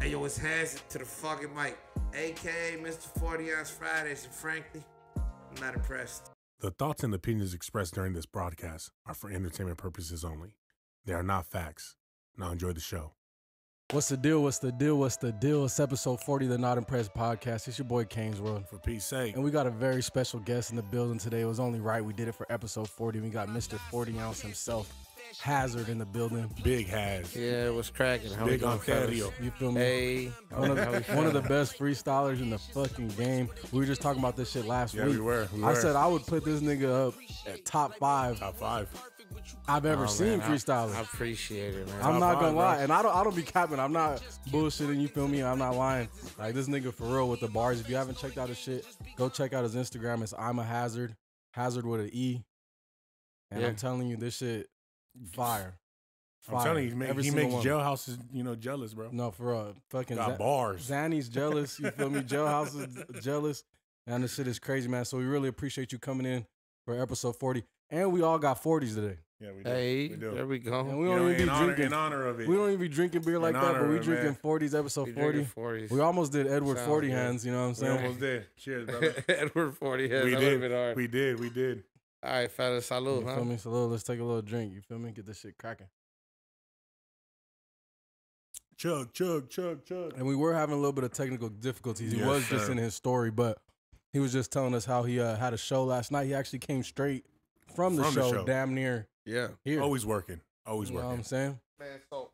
Hey yo, it's Hazerd to the fucking mic, aka Mr. 40 Ounce Fridays, and frankly, I'm not impressed. The thoughts and opinions expressed during this broadcast are for entertainment purposes only. They are not facts. Now enjoy the show. What's the deal? What's the deal? What's the deal? It's episode 40 of the Not Impressed podcast. It's your boy Kane's World. 4PeteSake, And we got a very special guest in the building today. It was only right we did it for episode 40. We got Mr. 40 ounce himself, Hazerd, in the building. Big has. Yeah, it was cracking? How Big doing, fellas? Ontario. You feel me? Hey, One of, the, one of the best freestylers in the fucking game. We were just talking about this shit last Yeah, week. we were. We I were. said I would put this nigga up at top five Top five. I've ever Oh, seen man, I- freestylers. I, appreciate it, man. I'm Top not gonna bro. lie, and I don't. I don't be capping. I'm not bullshitting. You feel me? I'm not lying. Like this nigga for real with the bars. If you haven't checked out his shit, go check out his Instagram. It's I'm a hazard, Hazerd with an E. And Yeah. I'm telling you, this shit fire. I'm telling you, he, make, he makes one. jailhouses, you know, jealous, bro. No, for real. Fucking Got Za- bars. Zanny's jealous. You feel me? Jailhouse is jealous. And this shit is crazy, man. So we really appreciate you coming in for episode 40. And we all got 40s today. Yeah, we do. Hey, we do. there we go. And we don't know, even be in, honor, drinking. in honor of it. We don't even be drinking beer like In that, but we drinking man. 40s, episode We 40. drinking 40s. We almost did Edward Sounds 40 good. hands, you know what I'm We saying? almost did. Cheers, brother. Edward 40 heads. we that did. been hard. We did. We did. All right, fellas, salute, You huh? feel me? So little, let's take a little drink. You feel me? Get this shit cracking. Chug, chug, chug, chug. And we were having a little bit of technical difficulties. He Yes, was just in his story, but he was just telling us how he uh, had a show last night. He actually came straight from the, From the show, show. damn near Yeah. here. Always working. Always you know what working. I'm saying? Man, so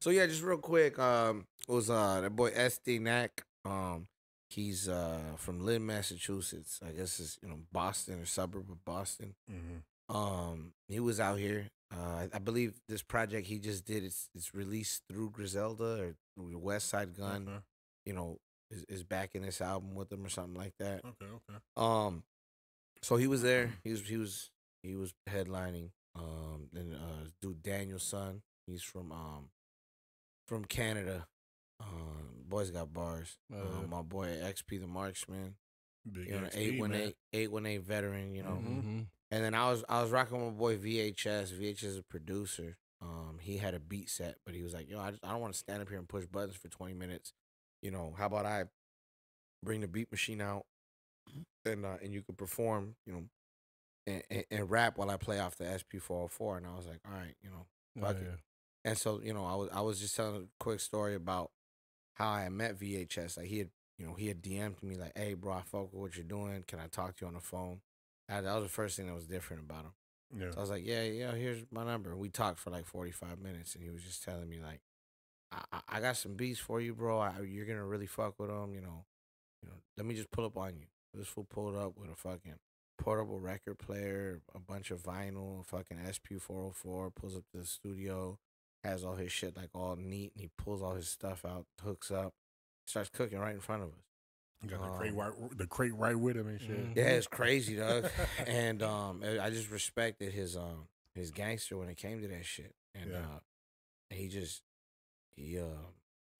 so yeah, just real quick. Um, it was uh that boy Estee Nack. Um, he's uh from Lynn, Massachusetts. I guess it's you know Boston or suburb of Boston. hmm Um, he was out here. Uh, I believe this project he just did. It's it's released through Griselda or through Westside Gunn. Okay. You know, is is backing this album with him or something like that. Okay. Okay. Um, so he was there. He was he was he was headlining. Um, then uh, dude Daniel Son. He's from um from Canada. Um, boys got bars. Uh, um, my boy XP the Marksman. Big You know, XP, eight one man. eight eight one eight veteran. You know, Mhm. and then I was I was rocking with my boy VHS. VHS is a producer. Um, he had a beat set, but he was like, "Yo, I just I don't want to stand up here and push buttons for twenty minutes. You know, how about I bring the beat machine out, and uh, and you can perform, you know, and, and, and rap while I play off the SP four hundred four. And I was like, all right, you know, fuck Yeah, it. And so you know, I was I was just telling a quick story about how I met VHS. Like he had, you know, he had DM'd me like, "Hey, bro, I fuck with what you're doing. Can I talk to you on the phone?" And that was the first thing that was different about him. Yeah. So I was like, "Yeah, yeah, here's my number." We talked for like 45 minutes, and he was just telling me like, "I, I, I got some beats for you, bro. I, you're gonna really fuck with them, you know. You know, let me just pull up on you." This fool pulled up with a fucking portable record player, a bunch of vinyl, fucking SP 404. Pulls up to the studio, has all his shit like all neat, and he pulls all his stuff out, hooks up, starts cooking right in front of us. You got the crate Um, right, the crate right with him and shit. Yeah, it's crazy, dog. and um, I I just respected his um his gangster when it came to that shit, and Yeah. uh, and he just he uh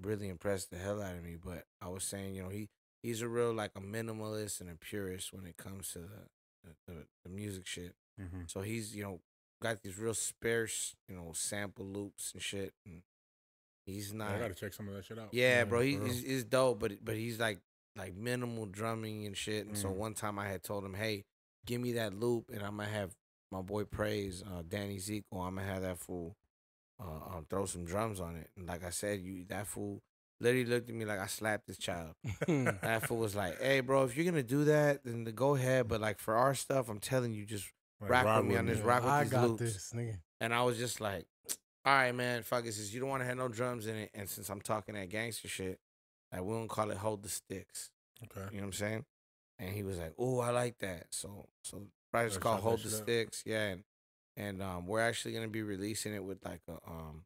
really impressed the hell out of me. But I was saying, you know, he he's a real like a minimalist and a purist when it comes to the the, the, the music shit. hmm So he's you know got these real sparse you know sample loops and shit, and he's not. I gotta check some of that shit out. Yeah, Yeah, bro, he, he's, he's dope, but but he's like like minimal drumming and shit. And so Mm. one time I had told him, "Hey, give me that loop, and I'm gonna have my boy Praise, uh, Danny Zico. I'm gonna have that fool uh, um, throw some drums on it." And like I said, you that fool literally looked at me like I slapped this child. that fool was like, "Hey, bro, if you're gonna do that, then go ahead. But like for our stuff, I'm telling you, just Like, rock ride with me on this, me. rock with I these got loops. this, nigga. And I was just like, all right, man, fuck it. Since you don't want to have no drums in it, and since I'm talking that gangster shit, like we don't call it hold the sticks. Okay. You know what I'm saying? And he was like, oh, I like that. So so project's Gotta called Hold the up. Sticks. Yeah. And, and um we're actually gonna be releasing it with like a um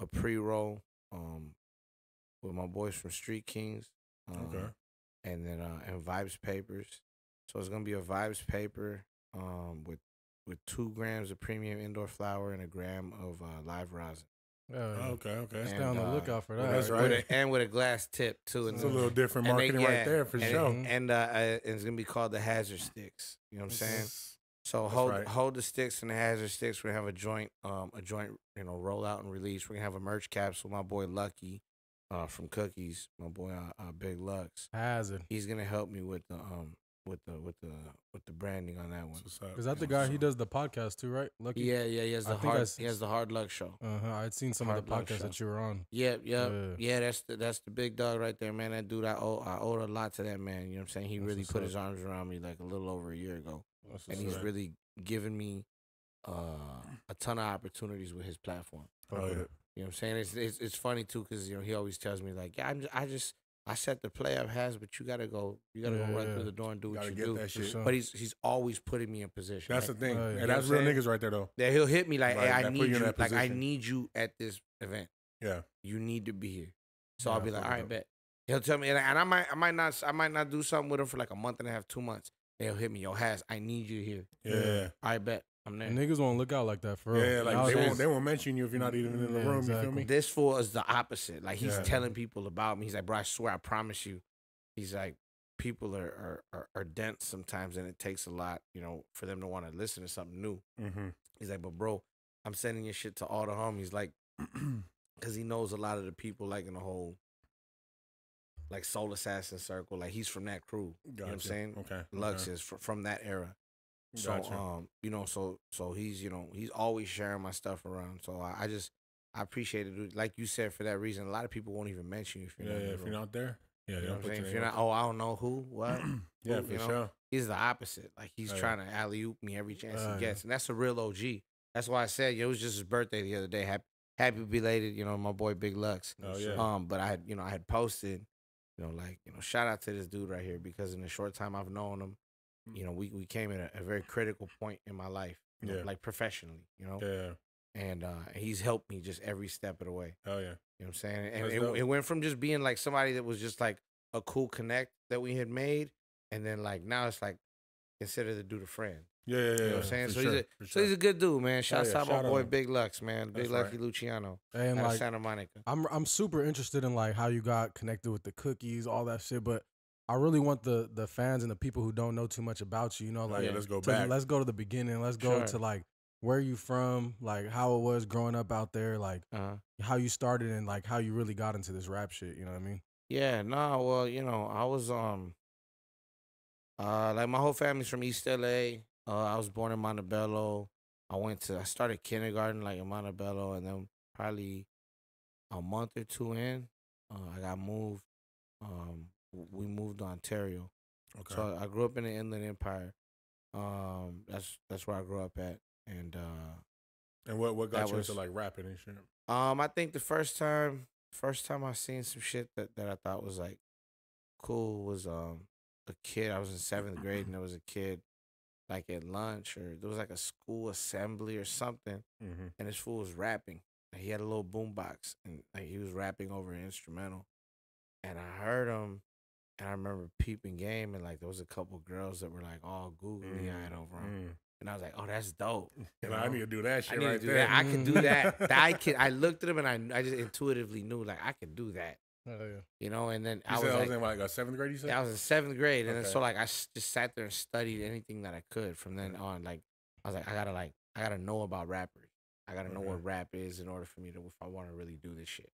a pre roll um with my boys from Street Kings. Um, Okay. And then uh and Vibes Papers. So it's gonna be a Vibes paper um with with two grams of premium indoor flour and a gram of uh, live rosin. Oh, yeah. Okay. Okay. Stay And, on the uh, lookout for that. that's With right. a- and with a glass tip too. It's a little different and they- marketing yeah, right there for and, sure. And uh, uh, it's gonna be called the Hazerd Sticks. You know what I'm saying? So That's hold right. hold the sticks and the Hazerd sticks. We're gonna have a joint, um, a joint, you know, roll out and release. We're gonna have a merch capsule. My boy Lucky, uh, from Cookies, my boy uh, uh, Big Lux. Hazerd. He's gonna help me with the um with the with the with the branding on that one. What's up? Is that the Yeah, guy? He does the podcast too, right? Lucky. Yeah, yeah, he has the I hard s- he has the hard luck show. Uh huh. I'd seen some of the Hard podcasts that you were on. Yep, yep. Yeah. Yeah, that's the that's the big dog right there, man. That dude I owe I owe a lot to that man. You know what I'm saying? He That's really put up. his arms around me like a little over a year ago. That's And he's up. really given me uh a ton of opportunities with his platform. Oh, yeah. You know what I'm saying? It's it's, it's funny too because you know he always tells me like, yeah, I'm just, I just I set the play up has, but you gotta go, you gotta Yeah, go run yeah. through the door and do what you get do. that shit. sure. But he's he's always putting me in position. That's the thing. And that's real niggas right there, though. that he'll hit me like, Right, hey, I need you you, like I need you at this event. Yeah. You need to be here. So Yeah, I'll I be like, fuck all with right, that. bet. He'll tell me, and I, and I might, I might not, I might not do something with him for like a month and a half, two months. They'll hit me, yo, Has, I need you here. Yeah. I bet I'm there. Niggas won't look out like that for real. Yeah, like they won't, they won't mention you if you're not even in the Yeah, room. You exactly. feel me? This fool is the opposite. Like he's Yeah. telling people about me. He's like, bro, I swear, I promise you. He's like, people are are, are, are dense sometimes, and it takes a lot, you know, for them to want to listen to something new. Mm-hmm. He's like, but bro, I'm sending your shit to all the homies, like, because he knows a lot of the people, like in the whole, like Soul Assassin circle. Like he's from that crew. You know what I'm saying? Okay. Lux okay. is fr- from that era. So Gotcha. um, you know, so so he's you know he's always sharing my stuff around. So I, I just I appreciate it, like you said for that reason. A lot of people won't even mention you if you're yeah, not. yeah. If you're not there, yeah, you know don't what I'm saying. If you're not, oh, I don't know who, what. yeah, who, for you know? sure. He's the opposite. Like he's yeah. trying to alley oop me every chance Oh, he gets, and that's a real OG. That's why I said it was just his birthday the other day. Happy, happy belated, you know, my boy Big Lux. Oh yeah. Um, but I had, you know, I had posted, you know, like, you know, shout out to this dude right here because in the short time I've known him, you know, we we came at a, a very critical point in my life, you know, like professionally, you know, yeah. and uh, he's helped me just every step of the way. Oh yeah. You know what I'm saying? And it, it went from just being like somebody that was just like a cool connect that we had made, and then like now it's like consider the dude a friend. Yeah, yeah, yeah. You know what I'm saying? So sure, he's a for so he's a good dude, man. Shouts yeah, out shout my boy him. Big Lux, man. Big That's Lucky right. Luciano And out like, Santa Monica. I'm I'm super interested in like how you got connected with the cookies, all that shit. But I really want the the fans and the people who don't know too much about you, you know, Oh, like yeah, let's go to- back. let's go to the beginning. Let's go Sure. to like where you from, like how it was growing up out there, like Uh-huh. how you started and like how you really got into this rap shit. You know what I mean? Yeah, nah, well, you know, I was um uh like my whole family's from East LA. Uh I was born in Montebello. I went to I started kindergarten like in Montebello and then probably a month or two in, uh, I got moved. Um we moved to Ontario. Okay. So I grew up in the Inland Empire. Um that's that's where I grew up at. And uh and what what got you was- into like rapping and shit? Um, I think the first time, first time I seen some shit that, that I thought was like cool was um a kid. I was in seventh grade and there was a kid like at lunch or there was like a school assembly or something, Mm-hmm. and this fool was rapping. He had a little boom box and like he was rapping over an instrumental, and I heard him. And I remember peeping game, and like there was a couple girls that were like all googly eyed mm, over him, mm. and I was like, "Oh, that's dope." you And I know? need to do that I shit need right there. that. I could do Mm. that. I could. I looked at him and I, I just intuitively knew like I could do that. Oh, yeah. You know. And then You I was I like, in like a seventh grade. You said. yeah, I was in seventh grade, and then so like I just sat there and studied anything that I could from then mm. on. Like I was like, I gotta like I gotta know about rappers. I gotta know what mm-hmm. rap is in order for me to if I want to really do this shit.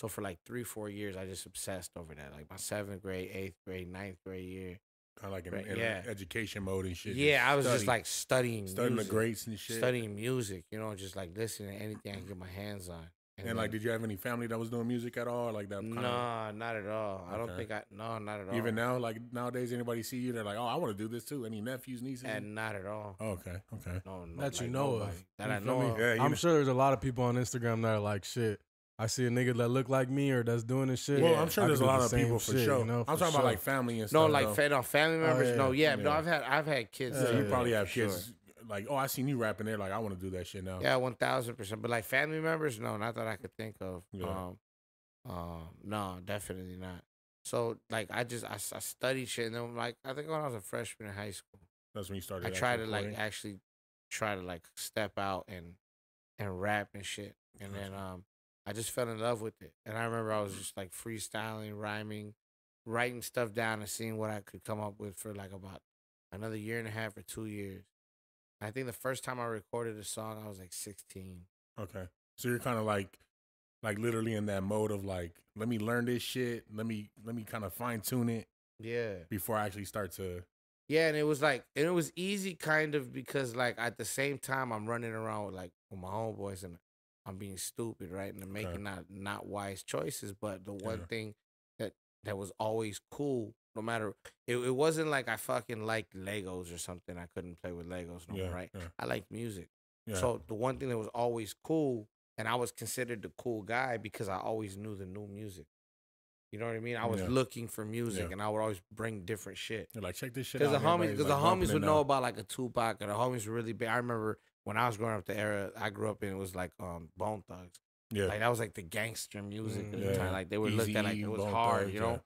So for like three, four years, I just obsessed over that. Like my seventh grade, eighth grade, ninth grade year. kind of like in, Right, yeah. education mode and shit. yeah, I was just like studying, studying music, the greats and shit. studying music. You know, just like listening to anything I can get my hands on. And like, then- did you have any family that was doing music at all? Like that? Kind of, Nah, not at all. I don't think I. No, not at all. Even now, like nowadays, anybody see you, they're like, "Oh, I want to do this too." Any nephews, nieces? and not at all. oh, okay, okay. No, no That you like know of. That You I know me? of. Yeah, I'm know- sure there's a lot of people on Instagram that are like, shit. I see a nigga that look like me or that's doing this shit. Well, I'm sure I there's a lot of same people for shit, sure. you know, I'm for talking about like family and stuff. No, like though. fa- no family Oh, members. yeah, No, yeah, no. I've had I've had kids. So Yeah, you that- probably for have sure. kids like, "Oh, I seen you rapping." They're like, "I want to do that shit now." Yeah, one thousand percent. But like family members, no, not that I could think of. Yeah. Um, um, no, definitely not. So like I just I, I studied shit, and then like I think when I was a freshman in high school, That's when you started. I tried to actually like actually try to like step out and and rap and shit. And then um I just fell in love with it. And I remember I was mm-hmm. just like freestyling, rhyming, writing stuff down and seeing what I could come up with for like about another year and a half or two years. I think the first time I recorded a song I was like sixteen. Okay, so you're kind of like like literally in that mode of like, let me learn this shit. Let me let me kind of fine tune it Yeah. before I actually start to. Yeah, and it was like, and it was easy kind of because like at the same time I'm running around with like with my homeboys and I'm being stupid, right? And I'm Okay. making not not wise choices. But the one Yeah. thing that that was always cool, no matter it, it wasn't like I fucking liked Legos or something. I couldn't play with Legos no Yeah, more, right? yeah, I liked music. So the one thing that was always cool, and I was considered the cool guy because I always knew the new music. You know what I mean? I was Yeah. looking for music, Yeah. and I would always bring different shit. You're like, check this shit Because the homies, because the like, bumping homies would now. know about like a Tupac, and the homies were really big. I remember when I was growing up, the era I grew up in it was like um Bone Thugs. Yeah, Like that was like the gangster music at the Yeah. time. Like they were looked at like it was Bone hard, Thugs, you know, yeah.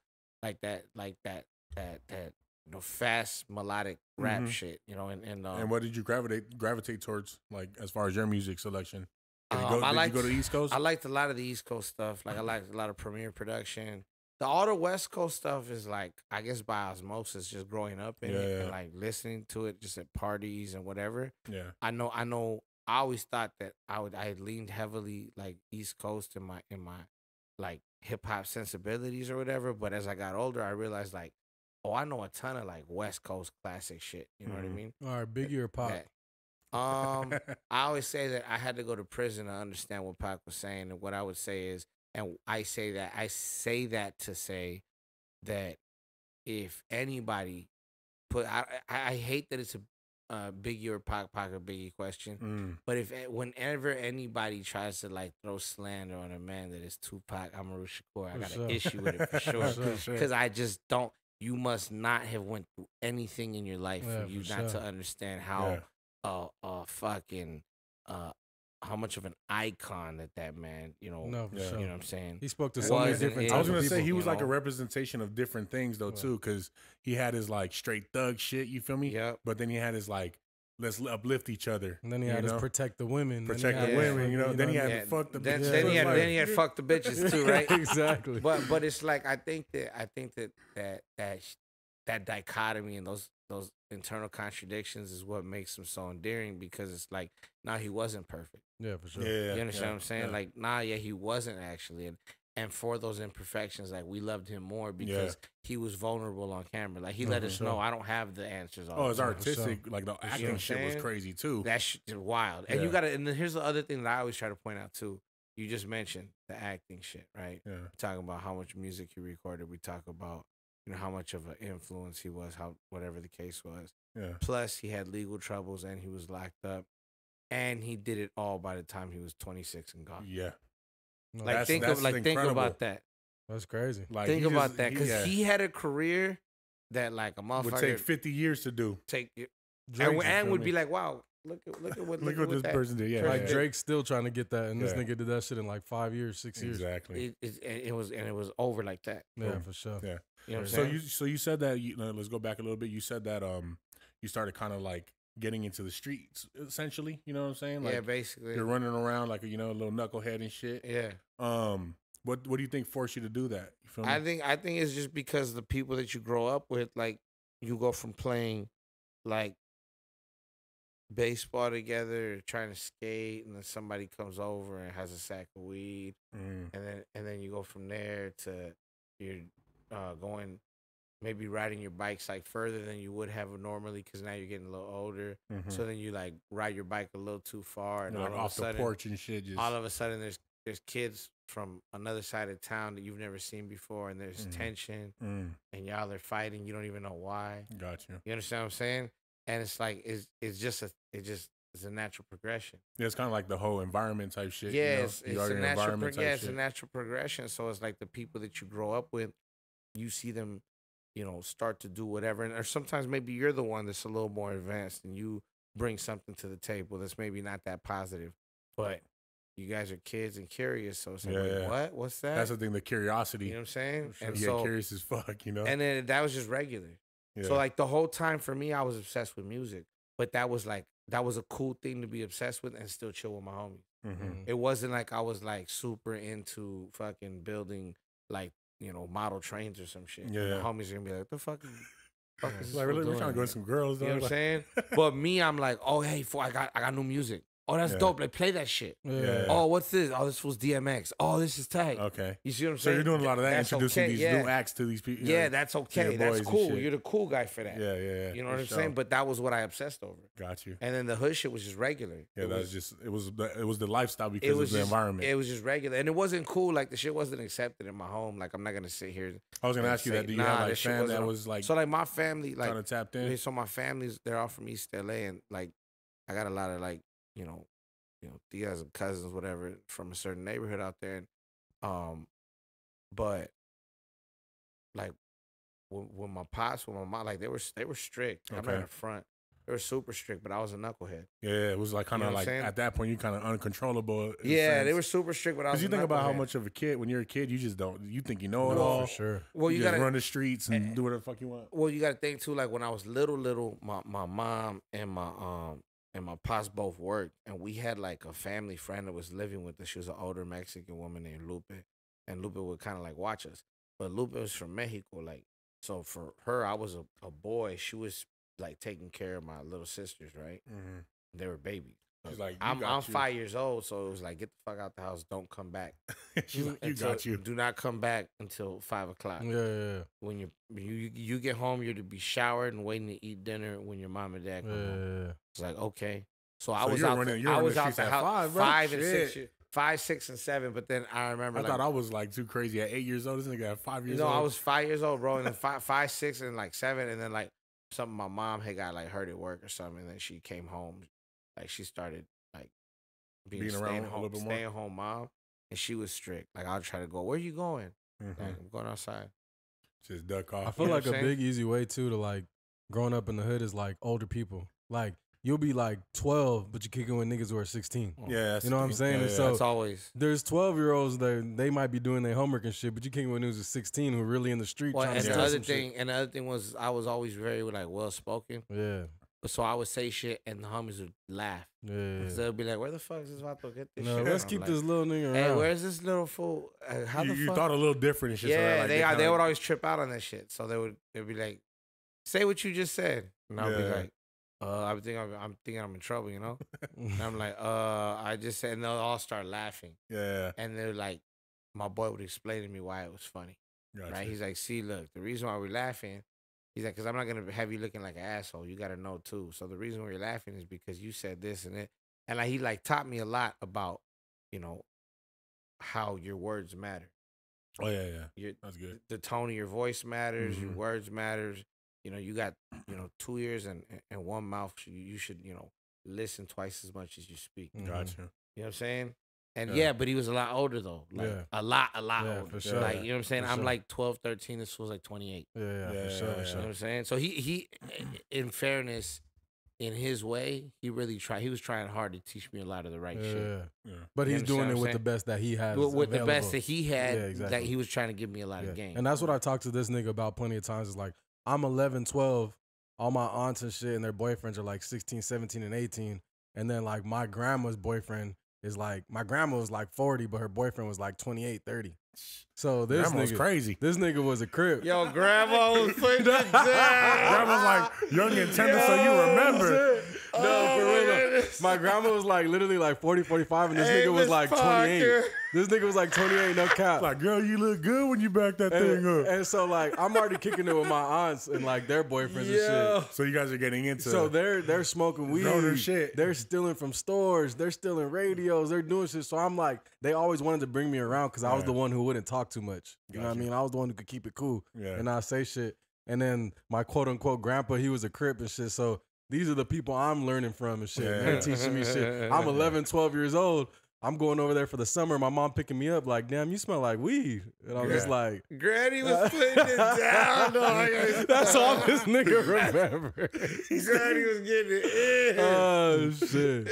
like that, like that, that, that, you know, fast melodic rap Mhm. shit, you know, and and um, and what did you gravitate gravitate towards, like as far as your music selection? Did, you Um, go, I did liked- you go to the East Coast? I liked a lot of the East Coast stuff. Like I liked a lot of Premier production. The all the West Coast stuff is like I guess by osmosis, just growing up in Yeah, it yeah. and like listening to it just at parties and whatever. yeah, I know I know I always thought that I would I leaned heavily like East Coast in my in my like hip hop sensibilities or whatever. But as I got older, I realized like, oh, I know a ton of like West Coast classic shit. You know what I Mhm. mean? All right, Biggie or Pop? That- um, I always say that I had to go to prison to understand what Pac was saying, and what I would say is, and I say that I say that to say that if anybody put, I I, I hate that it's a uh, Biggie or Pac Pac or Biggie question, Mm, but if whenever anybody tries to like throw slander on a man that is Tupac Amaru Shakur, I got sure. an issue with it for sure because I just don't. You must not have went through anything in your life Yeah, for you for not to understand how yeah. uh uh fucking uh how much of an icon that that man you know No, for Yeah. sure. you know what I'm saying He spoke to so many different. I was gonna of say he you was like a representation of different things though Yeah. too, because he had his like straight thug shit. You feel me? Yep. But then he had his like let's uplift each other. And then he you had his know? protect the women. protect the women, you know, then he had mean? to fuck the then, bitches. then he had Like- then he had fuck the bitches too right exactly. but but it's like I think that I think that that that that dichotomy and those those internal contradictions is what makes him so endearing because it's like now he wasn't perfect yeah, for sure. Yeah, you understand yeah, what I'm saying? yeah. Like, nah, yeah, he wasn't actually, and and for those imperfections, like we loved him more because he was vulnerable on camera. Like he No, let us sure. know I don't have the answers. All oh, the it's time. artistic. Like the acting I'm shit was crazy too. That shit is wild. And you gotta. And then here's the other thing that I always try to point out too. You just mentioned the acting shit, right? yeah, Talking about how much music he recorded. We talk about you know how much of an influence he was, how whatever the case was. yeah. Plus, he had legal troubles and he was locked up, and he did it all by the time he was 26 and gone. Yeah. No, Like That's- think that's of like think about that. that's crazy. Like think about just- that because yeah, he had a career that like a motherfucker would take fifty years to do. take it Drake, and, and would me? be like, wow, look at look at what Look look, what at this what that. person did. Yeah, like yeah. Drake's still trying to get that, and this Yeah. nigga did that shit in like five years, six years. exactly. It, it, it was and it was over like that. Yeah, Cool. for sure. Yeah. You know what I'm So saying? you so you said that you, no, let's go back a little bit. You said that um you started kind of like getting into the streets essentially. You know what I'm saying? Like yeah, basically. you're running around like you know a little knucklehead and shit. Yeah, Um, what what do you think forced you to do that? You feel me? I think I think it's just because the people that you grow up with, like you go from playing like baseball together, trying to skate, and then somebody comes over and has a sack of weed, Mm, and then and then you go from there to you're uh, going maybe riding your bikes like further than you would have normally because now you're getting a little older. mhm. So then you like ride your bike a little too far, and like all of off a the sudden, porch and shit. Just all of a sudden there's there's kids from another side of town that you've never seen before, and there's Mhm. tension, mm, and y'all are fighting. You don't even know why. got you. You understand what I'm saying? And it's like it's it's just a it just it's a natural progression. Yeah, it's kind of like the whole environment type shit. yeah, you know? it's, it's a natural. Pro- yeah, it's a natural progression. So it's like the people that you grow up with, you see them, you know, start to do whatever, and or sometimes maybe you're the one that's a little more advanced, and you bring something to the table that's maybe not that positive, but you guys are kids and curious. So it's like, Yeah, wait, yeah. what? What's that? That's the thing, the curiosity. you know what I'm saying? Sure. And you so, curious as fuck, you know. and then that was just regular. yeah. So like the whole time for me, I was obsessed with music, but that was like that was a cool thing to be obsessed with and still chill with my homies. Mhm. Mhm. It wasn't like I was like super into fucking building like you know model trains or some shit. And Yeah. the homies are gonna be like, "The fuck, is, fuck is this like we're, trying to go here?" with some girls. You know what I'm saying? but me, I'm like, oh hey, fool, I got I got new music. Oh, that's Yeah. dope. Like play that shit. Yeah. Oh, what's this? Oh, this was DMX. Oh, this is tight. Okay. You see what I'm saying? So you're doing a lot of that, That's introducing okay, these yeah. new acts to these people. Yeah, that's okay. That's cool. You're the cool guy for that. yeah, yeah, yeah. You know what I'm sure. saying? But that was what I obsessed over. got you. And then the hood shit was just regular. Yeah, It that was was- just it was the, it was the lifestyle because it of was the just, environment. It was just regular, and it wasn't cool. Like the shit wasn't accepted in my home. Like I'm not gonna sit here. I was gonna ask you that. Do you nah, have like fam that was like so like my family, like kind of tapped in? So my family's they're all from East LA, and like I got a lot of like you know, you know, tias and cousins, whatever, from a certain neighborhood out there, and um, but like when, when my pops, when my mom, like they were they were strict. I'm not Okay. in front. They were super strict, but I was a knucklehead. Yeah, it was like kind of what I'm like at that point you kind of uncontrollable. Yeah, they were super strict, but I was. Because you think about how much of a kid when you're a kid, you just don't. You think you know it No, all. for sure. Well, you, just gotta run the streets and eh, do whatever the fuck you want. Well, you got to think too. Like when I was little, little, my my mom and my um and my pops both worked, and we had like a family friend that was living with us. She was an older Mexican woman named Lupe, and Lupe would kind of like watch us. But Lupe was from Mexico, like so for her, I was a, a boy. She was like taking care of my little sisters, right? Mm-hmm. They were babies. She's like, you I'm got I'm you. five years old, so it was like, get the fuck out the house, don't come back. She's like, you Until- got you. Do not come back until five o'clock Yeah, yeah, yeah. when you you you get home, you're to be showered and waiting to eat dinner when your mom and dad come yeah, home. yeah. It's like okay, so I was out. running- the, I was out the at house five, bro? five and six, years- five, six, and seven. But then I remember I like thought I was like too crazy at eight years old. This nigga at five you years know old. I was five years old, bro, and then five, five, six, and like seven, and then like something my mom had got like hurt at work or something, and then she came home, like she started like being, Being staying around a home, little bit more? staying home mom, and she was strict. Like I'll try to go, where you going? Mhm. Like I'm going outside. Just duck off. I feel You know like a saying? big easy way too to like growing up in the hood is like older people. Like you'll be like 12, but you kicking with niggas who are 16. yeah, that's You know what I'm saying? Yeah, yeah. so- That's always. There's 12 year olds that they might be doing their homework and shit, but you kicking with niggas who's 16 who are really in the street Well, trying and to the steal other some shit. thing, and the other thing was, I was always very like well spoken. Yeah, So I would say shit, and the homies would laugh. yeah. So they'd be like, "Where the fuck is this Vato get this No, shit?" let's keep Like, this little nigga around. Hey, where's this little fool? Uh, how you, the you fuck? thought a little different and shit. so yeah, like, they, they, kinda- would always trip out on that shit. So they would they'd be like, "Say what you just said," and I'll be like, "Uh, I think I'm, I'm thinking I'm in trouble," you know. And I'm like, "Uh, I just said," and they'll all start laughing, Yeah, and they're like, my boy would explain to me why it was funny. gotcha. right? He's like, see, look, the reason why we're laughing, he's like, because I'm not gonna have you looking like an asshole. You gotta know too. So the reason why you're laughing is because you said this and it, and like he like taught me a lot about, you know, how your words matter. oh yeah, yeah, Your that's good. the tone of your voice matters. Your Mhm. words matters. You know, you got you know two ears and and one mouth. You, you should you know listen twice as much as you speak. Gotcha. You know what I'm saying? And Yeah. yeah, but he was a lot older though. Like Yeah. a lot, a lot Yeah, older. for sure. Like, you know what I'm saying? For I'm sure. like 12, 13. This was like 28. Yeah, yeah, Yeah, for sure, yeah, for You know what I'm saying? So he he in fairness, in his way, he really tried he was trying hard to teach me a lot of the right Yeah, shit. yeah. Yeah. But You he's doing it with the best that he has. With, with the best that he had, Yeah, exactly. that he was trying to give me a lot Yeah. of game. And that's what I talked to this nigga about plenty of times. Is like, I'm 11, 12. All my aunts and shit and their boyfriends are like 16, 17, and 18. And then like my grandma's boyfriend is like, my grandma was like 40, but her boyfriend was like 28, 30. So this Grandma's nigga, crazy. this nigga was a crib. Yo, grandma was putting it down. Grandma's like young and tender, so you remember. No, Oh, for real. though. My grandma was like literally like 40, 45, and this Hey, nigga was Miss like 28. Parker. This nigga was like 28, no cap. Like, girl, you look good when you back that thing and, up. and so like I'm already kicking it with my aunts and like their boyfriends and shit. So you guys are getting into. So they're they're smoking weed. Shit. They're stealing from stores. They're stealing radios. They're doing shit. So I'm like, they always wanted to bring me around because I was Right. the one who wouldn't talk too much. You know what I Gotcha. mean? I was the one who could keep it cool yeah. and not say shit. And then my quote unquote grandpa, he was a crip and shit. So these are the people I'm learning from and shit. They're teaching me shit. I'm 11, 12 years old. I'm going over there for the summer. My mom picking me up like, damn, you smell like weed. And I'm just like, Granny was putting it down. that's all this nigga remember. Granny was getting it in. oh shit!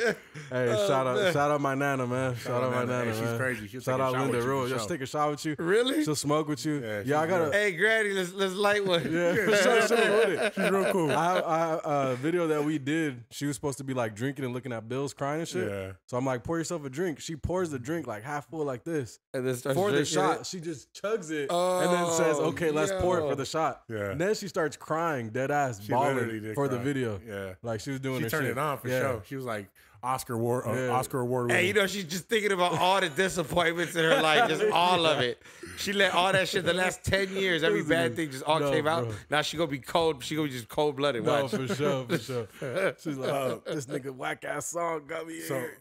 Hey, Oh, shout out, man. shout out my nana, man. Shout, out my nana, Hey, man. she's crazy. She'll Shout out Linda Rule. She'll take a shot with you. really? She'll smoke with you. Yeah, Yeah, I gotta. real. Hey, Granny, let's let's light one. Yeah, Yeah, she's with it. She's real cool. I, I uh, video that we did. She was supposed to be like drinking and looking at bills, crying and shit. Yeah. So I'm like, pour yourself a drink. She pours the drink like half full, like this. And then starts For the shot, it. she just chugs it and then says, Oh, "Okay, let's pour it for the shot." Yeah. And then she starts crying, dead ass, She bawling did for the video. Yeah. Like she was doing She her turned shit. it on for Yeah. sure. She was like, Oscar award, uh, Yeah. Oscar award. Hey, you know, she's just thinking about all the disappointments in her life, just all of it. She let all that shit the last 10 years, every bad thing just all No, came out. bro. Now she gonna be cold. She gonna be just cold blooded. No, Watch. for sure, for sure. She's like, Uh, this nigga whack ass song got me So- here.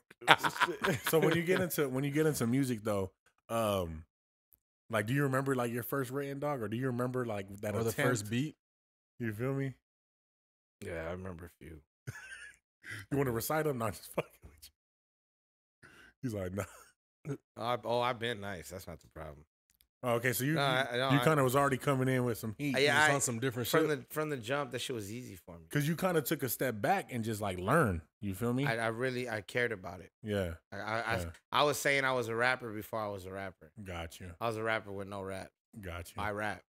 So when you get into when you get into music though, um, like, do you remember like your first written dog, or do you remember like that or the first beat. You feel me? Yeah, I remember a few. You want to recite them? Not just fucking with you. He's like, no. Oh, I, oh, I've been nice. That's not the problem. Oh, okay, so you No, I- no, you I- kind of was already coming in with some heat. Yeah, I- on some different From shit. the from the jump, that shit was easy for me. Cause you kind of took a step back and just like learn. You feel me? I, I really I cared about it. yeah, I I, I Yeah. I was saying I was a rapper before I was a rapper. got you, I was a rapper with no rap. got you. I rap.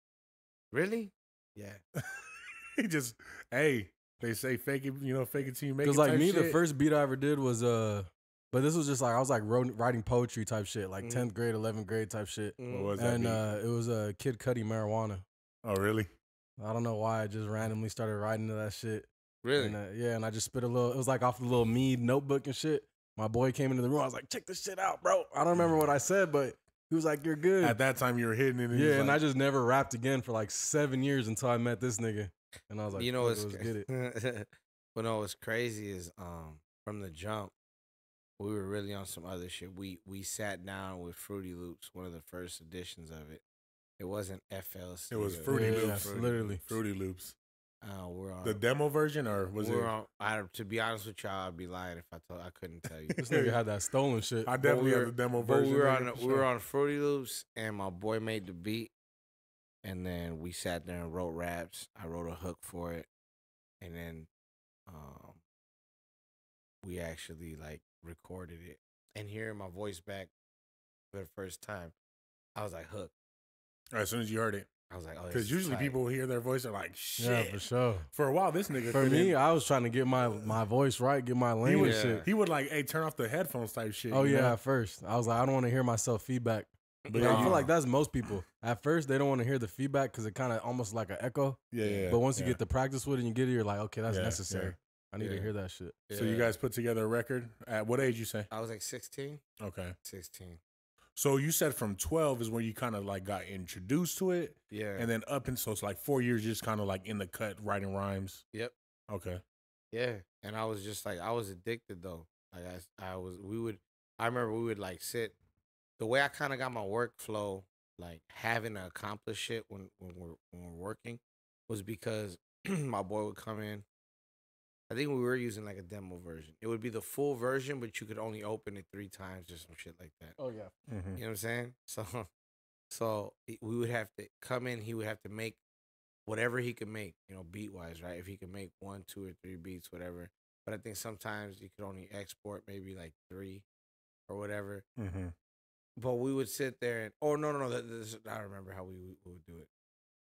Really? Yeah. he just, hey, they say fake it, you know, fake it till you make it. Because like type me, the shit. first beat I ever did was uh, but this was just like I was like wrote, writing poetry type shit, like Mhm. tenth grade, eleventh grade type shit. What Mm. was that? And beat? uh, it was a uh, Kid Cudi marijuana. oh, really? I don't know why I just randomly started writing to that shit. Really? And, uh, yeah, and I just spit a little. It was like off the little Mead notebook and shit. My boy came into the room. I was like, "Check this shit out, bro." I don't remember what I said, but he was like, "You're good." At that time, you were hitting it. And yeah, was and I just never rapped again for like seven years until I met this nigga, and I was like, you know what's it, let's get it." but no, what's crazy is um from the jump, we were really on some other shit. We we sat down with Fruity Loops, one of the first editions of it. It wasn't FLC. It was Fruity Yeah, Loops. literally. Fruity Loops. Uh, we're on The demo version, or was we're it? on. I, to be honest with y'all, I'd be lying if I told I couldn't tell you. This nigga had that stolen shit. I definitely we had were- the demo version. we were on for we were on Fruity Loops, and my boy made the beat, and then we sat there and wrote raps. I wrote a hook for it, and then um, we actually like recorded it. And hearing my voice back for the first time, I was like hooked. As soon as you heard it, I was like, oh, because usually tight. people hear their voice, they're like, "Shit." yeah, for sure. For a while, this nigga. For couldn't- me, I was trying to get my my voice right, get my lane would- Yeah. shit. he would like, "Hey, turn off the headphones," type shit. Oh yeah, know? at first I was like, I don't want to hear myself feedback. But Yeah, I you- feel like that's most people. At first, they don't want to hear the feedback because it kind of almost like an echo. yeah, yeah. but once you get the practice with it and you get it, you're like, okay, that's Yeah, necessary. I need Yeah. to hear that shit. so you guys put together a record at what age? You say? I was like 16, Okay. 16. So you said from twelve is where you kind of like got introduced to it, Yeah. and then up and so it's like four years, just kind of like in the cut, writing rhymes. Yep. Okay. Yeah, and I was just like I was addicted though. Like I, I was. We would. I remember we would like sit. The way I kind of got my workflow, like having to accomplish it when when we're when we're working, was because my boy would come in. I think we were using like a demo version. It would be the full version, but you could only open it three times or some shit like that. Oh yeah. Mhm. You know what I'm saying? So, so we would have to come in. He would have to make whatever he could make, you know, beat wise, right? If he could make one, two, or three beats, whatever. But I think sometimes you could only export maybe like three or whatever. Mm-hmm. But we would sit there and oh no no no, that, this, I remember how we would, we would do it.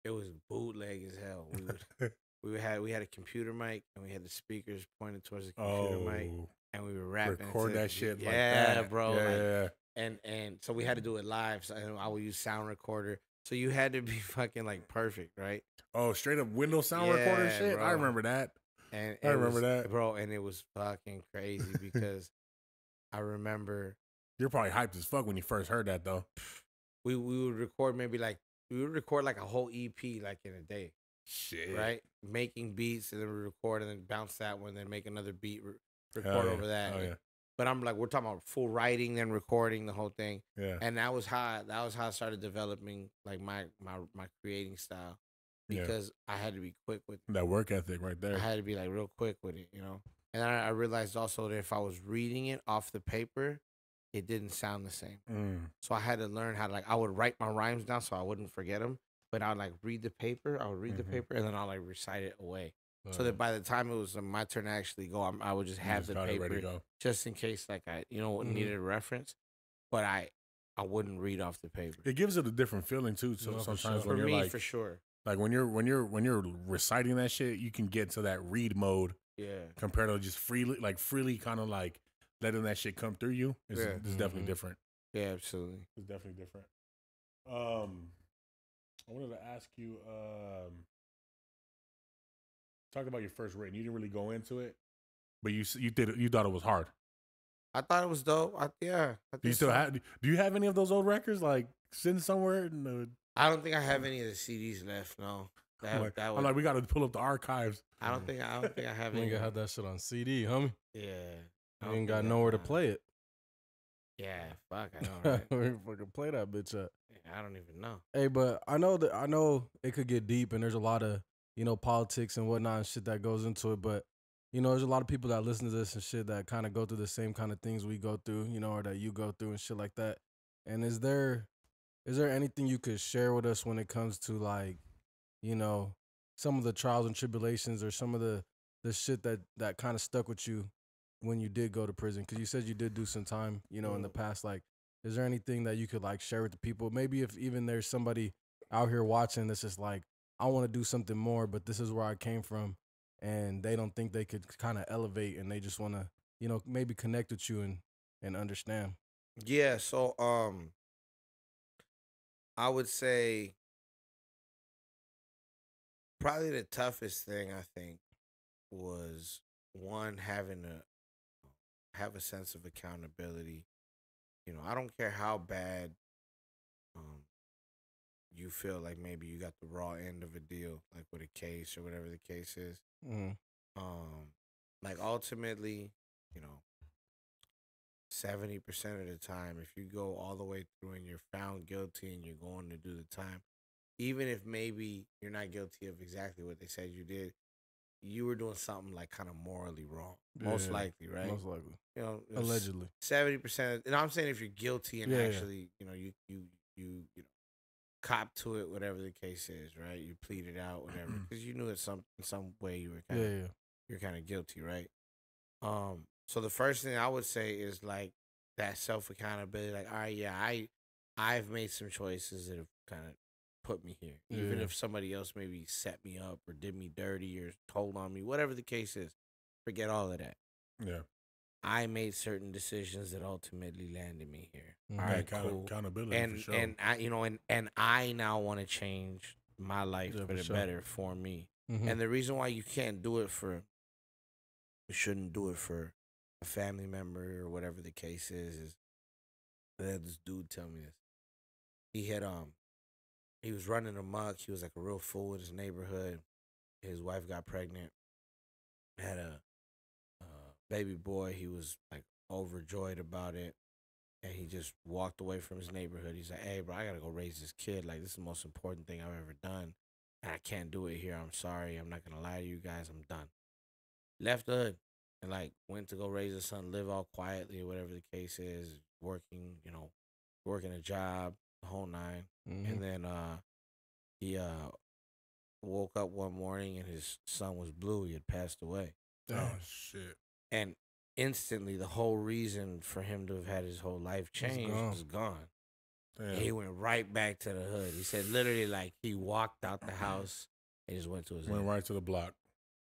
It was bootleg as hell. We would we have we had a computer mic and we had the speakers pointed towards the computer mic Oh, and we were rapping. record that shit yeah, like that, bro. Yeah, like, yeah, and and so we had to do it live. So and I would use sound recorder. So you had to be fucking like perfect, right? Oh, straight up Windows sound recorder Yeah, shit. I remember that. And I remember was- that. bro. And it was fucking crazy because I remember You're probably hyped as fuck when you first heard that, though. we we would record maybe like we would record like a whole EP like in a day, Shit. right? Making beats and then we record and then bounce that one, then make another beat, re- record yeah. over that. Oh, yeah. But I'm like, we're talking about full writing, then recording the whole thing. Yeah. and that was how I, that was how I started developing like my my my creating style Yeah. because I had to be quick with That work ethic right there. I had to be like real quick with it, you know. And I, I realized also that if I was reading it off the paper, it didn't sound the same. Mm. So I had to learn how to like I would write my rhymes down so I wouldn't forget them. But I would like read the paper. I would read Mhm. the paper and then I'll like recite it away. So Uh, that by the time it was uh, my turn to actually go, I'm, I would just have just the paper just in case like I you know Mhm. needed a reference. But I I wouldn't read off the paper. It gives it a different feeling too. So No, for sometimes sure. when for you're me, like, for sure. like when you're when you're when you're reciting that shit, you can get to that read mode Yeah. compared to just freely, like freely, kind of like letting that shit come through you. It's, Yeah. it's definitely different. Yeah, absolutely. It's definitely different. Um, I wanted to ask you, um, talk about your first written. You didn't really go into it, but you you did you thought it was hard. I thought it was dope. I, yeah. I Do you still so. have? Do you have any of those old records like sitting somewhere? In the, I don't think I have any of the CDs left. No, that, I'm like, that I'm would, like, we got to pull up the archives. I don't think I don't think I have any. Nigga had that shit on CD, homie. Yeah, I You ain't got nowhere to play it. Yeah, fuck, I know, right? Where you fucking play that bitch at? I don't even know. Hey, but I know that I know it could get deep, and there's a lot of you know politics and whatnot and shit that goes into it. But you know, there's a lot of people that listen to this and shit that kind of go through the same kind of things we go through, you know, or that you go through and shit like that. And is there is there anything you could share with us when it comes to like, you know, some of the trials and tribulations or some of the the shit that that kind of stuck with you when you did go to prison? Because you said you did do some time, you know, in the past. Like, is there anything that you could like share with the people? Maybe if even there's somebody out here watching that's just like, I want to do something more, but this is where I came from, and they don't think they could kind of elevate, and they just want to, you know, maybe connect with you and and understand. Yeah, so um I would say probably the toughest thing I think was one having to have a sense of accountability. You know, I don't care how bad um you feel like maybe you got the raw end of a deal, like with a case or whatever the case is. Mm. Um, like ultimately, you know, seventy percent of the time, if you go all the way through and you're found guilty and you're going to do the time, even if maybe you're not guilty of exactly what they said you did, you were doing something like kind of morally wrong. Most Yeah, likely, right? Most likely, you know, allegedly. seventy percent. And I'm saying if you're guilty and Yeah, actually, you know, you you you you know, cop to it, whatever the case is, right? You plead it out, whatever, because you knew in some in some way you were kind Yeah, of yeah. you're kind of guilty, right? Um, so the first thing I would say is like that self accountability. Like, all right, yeah, I I've made some choices that have kind of put me here. Even Yeah. if somebody else maybe set me up or did me dirty or told on me, whatever the case is, forget all of that. Yeah, I made certain decisions that ultimately landed me here. Mhm. All right, cool. accountability And for sure. and I, you know, and and I now want to change my life Yeah, for for the sure. better for me. Mhm. And the reason why you can't do it for, you shouldn't do it for a family member or whatever the case is, is I had this dude tell me this. He had um, he was running amok. He was like a real fool in his neighborhood. His wife got pregnant, had a uh, baby boy. He was like overjoyed about it, and he just walked away from his neighborhood. He's like, "Hey, bro, I gotta go raise this kid. Like, this is the most important thing I've ever done." and I can't do it here. I'm sorry. I'm not gonna lie to you guys. I'm done. Left the hood and like went to go raise his son, live all quietly whatever the case is, working, you know, working a job, whole 9 Mhm. And then uh he uh woke up one morning and his son was blue. He had passed away. oh shit. And instantly the whole reason for him to have had his whole life changed gone. was gone. He went right back to the hood. He said literally like he walked out the house and just went to his Went hood. right to the block.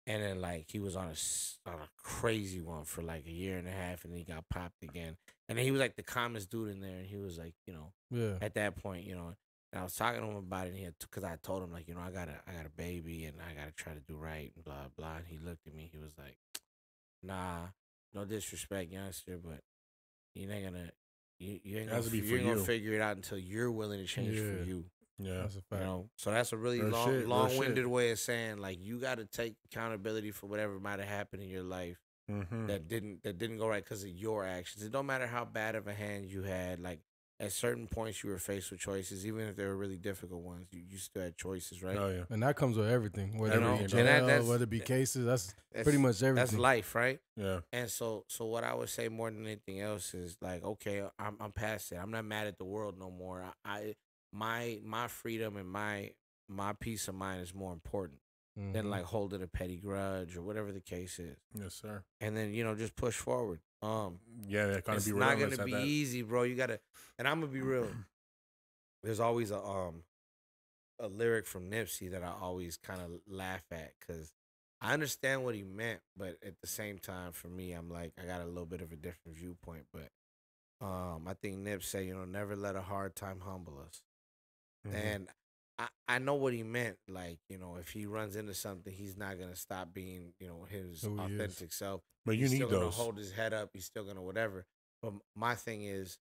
And then like he was on a on a crazy one for like a year and a half, and then he got popped again. And then he was like the calmest dude in there, and he was like, you know, yeah. at that point, you know. And I was talking to him about it, and he had because I told him like, you know, I got a I got a baby, and I got to try to do right, and blah blah. And he looked at me, he was like, Nah, no disrespect, youngster, but you ain't gonna. You, you ain't gonna, be you ain't gonna figure it out until you're willing to change Yeah. for you. Yeah. That's a You know, so that's a really Real long, shit, long-winded way of saying like you got to take accountability for whatever might have happened in your life Mm-hmm. that didn't that didn't go right because of your actions. It don't matter how bad of a hand you had. Like at certain points, you were faced with choices, even if they were really difficult ones. You, you still had choices, right? Oh yeah. And that comes with everything, whether it be. And that- whether it be cases. That's That's- pretty much everything. That's life, right? Yeah. And so, so what I would say more than anything else is like, okay, I'm I'm past it. I'm not mad at the world no more. I, I my my freedom and my my peace of mind is more important than Mhm. like holding a petty grudge or whatever the case is. Yes, sir. And then you know just push forward. Um, Yeah, that kind of it's be not gonna be that. easy, bro. You gotta, and I'm gonna be real. There's always a um a lyric from Nipsey that I always kind of laugh at because I understand what he meant, but at the same time, for me, I'm like I got a little bit of a different viewpoint. But um, I think Nip said, you know, never let a hard time humble us, Mhm. and I I know what he meant. Like you know, if he runs into something, he's not gonna stop being you know his Who authentic self But you he's need still gonna hold his head up. He's still gonna whatever. But my thing is,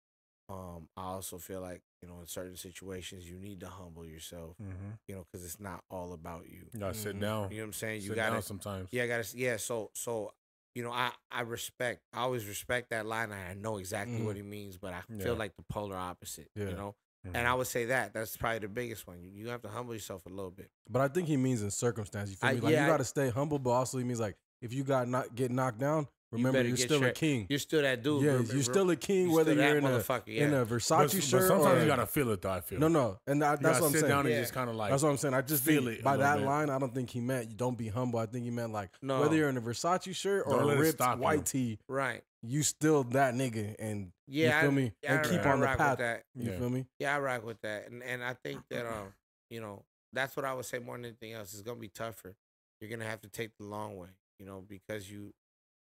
um, I also feel like you know in certain situations you need to humble yourself. Mm-hmm. You know, because it's not all about you. You gotta sit Mhm. down. You know what I'm saying? You sit gotta down sometimes. Yeah, I gotta. Yeah, so so you know, I I respect. I always respect that line. I know exactly what Mhm. he means, but I Yeah. feel like the polar opposite. Yeah. You know, Mhm. and I would say that that's probably the biggest one. You, you have to humble yourself a little bit. But I think he means in circumstance. You feel I- me? Like yeah, you got to stay humble, but also he means like if you got not get knocked down, remember better you are get still a king. You're still that dude. yeah, Re- you're still a king, you're whether you're in a motherfucker, yeah. in a Versace but shirt sometimes or you gotta feel it though. I feel. no, no, and that, You what I'm sit saying. down and just kind of like. That's what I'm saying. I just feel think it by that bit. line, I don't think he meant you don't be humble. I think he meant like No. whether you're in a Versace shirt or Don't a ripped stop you. white tee, Right. you still that nigga, and Yeah. you feel I, me? yeah, and I- keep I on the rock path. That. You Yeah. feel me? Yeah, I rock with that, and and I think that um, you know, that's what I would say more than anything else. It's gonna be tougher. You're gonna have to take the long way, you know, because you,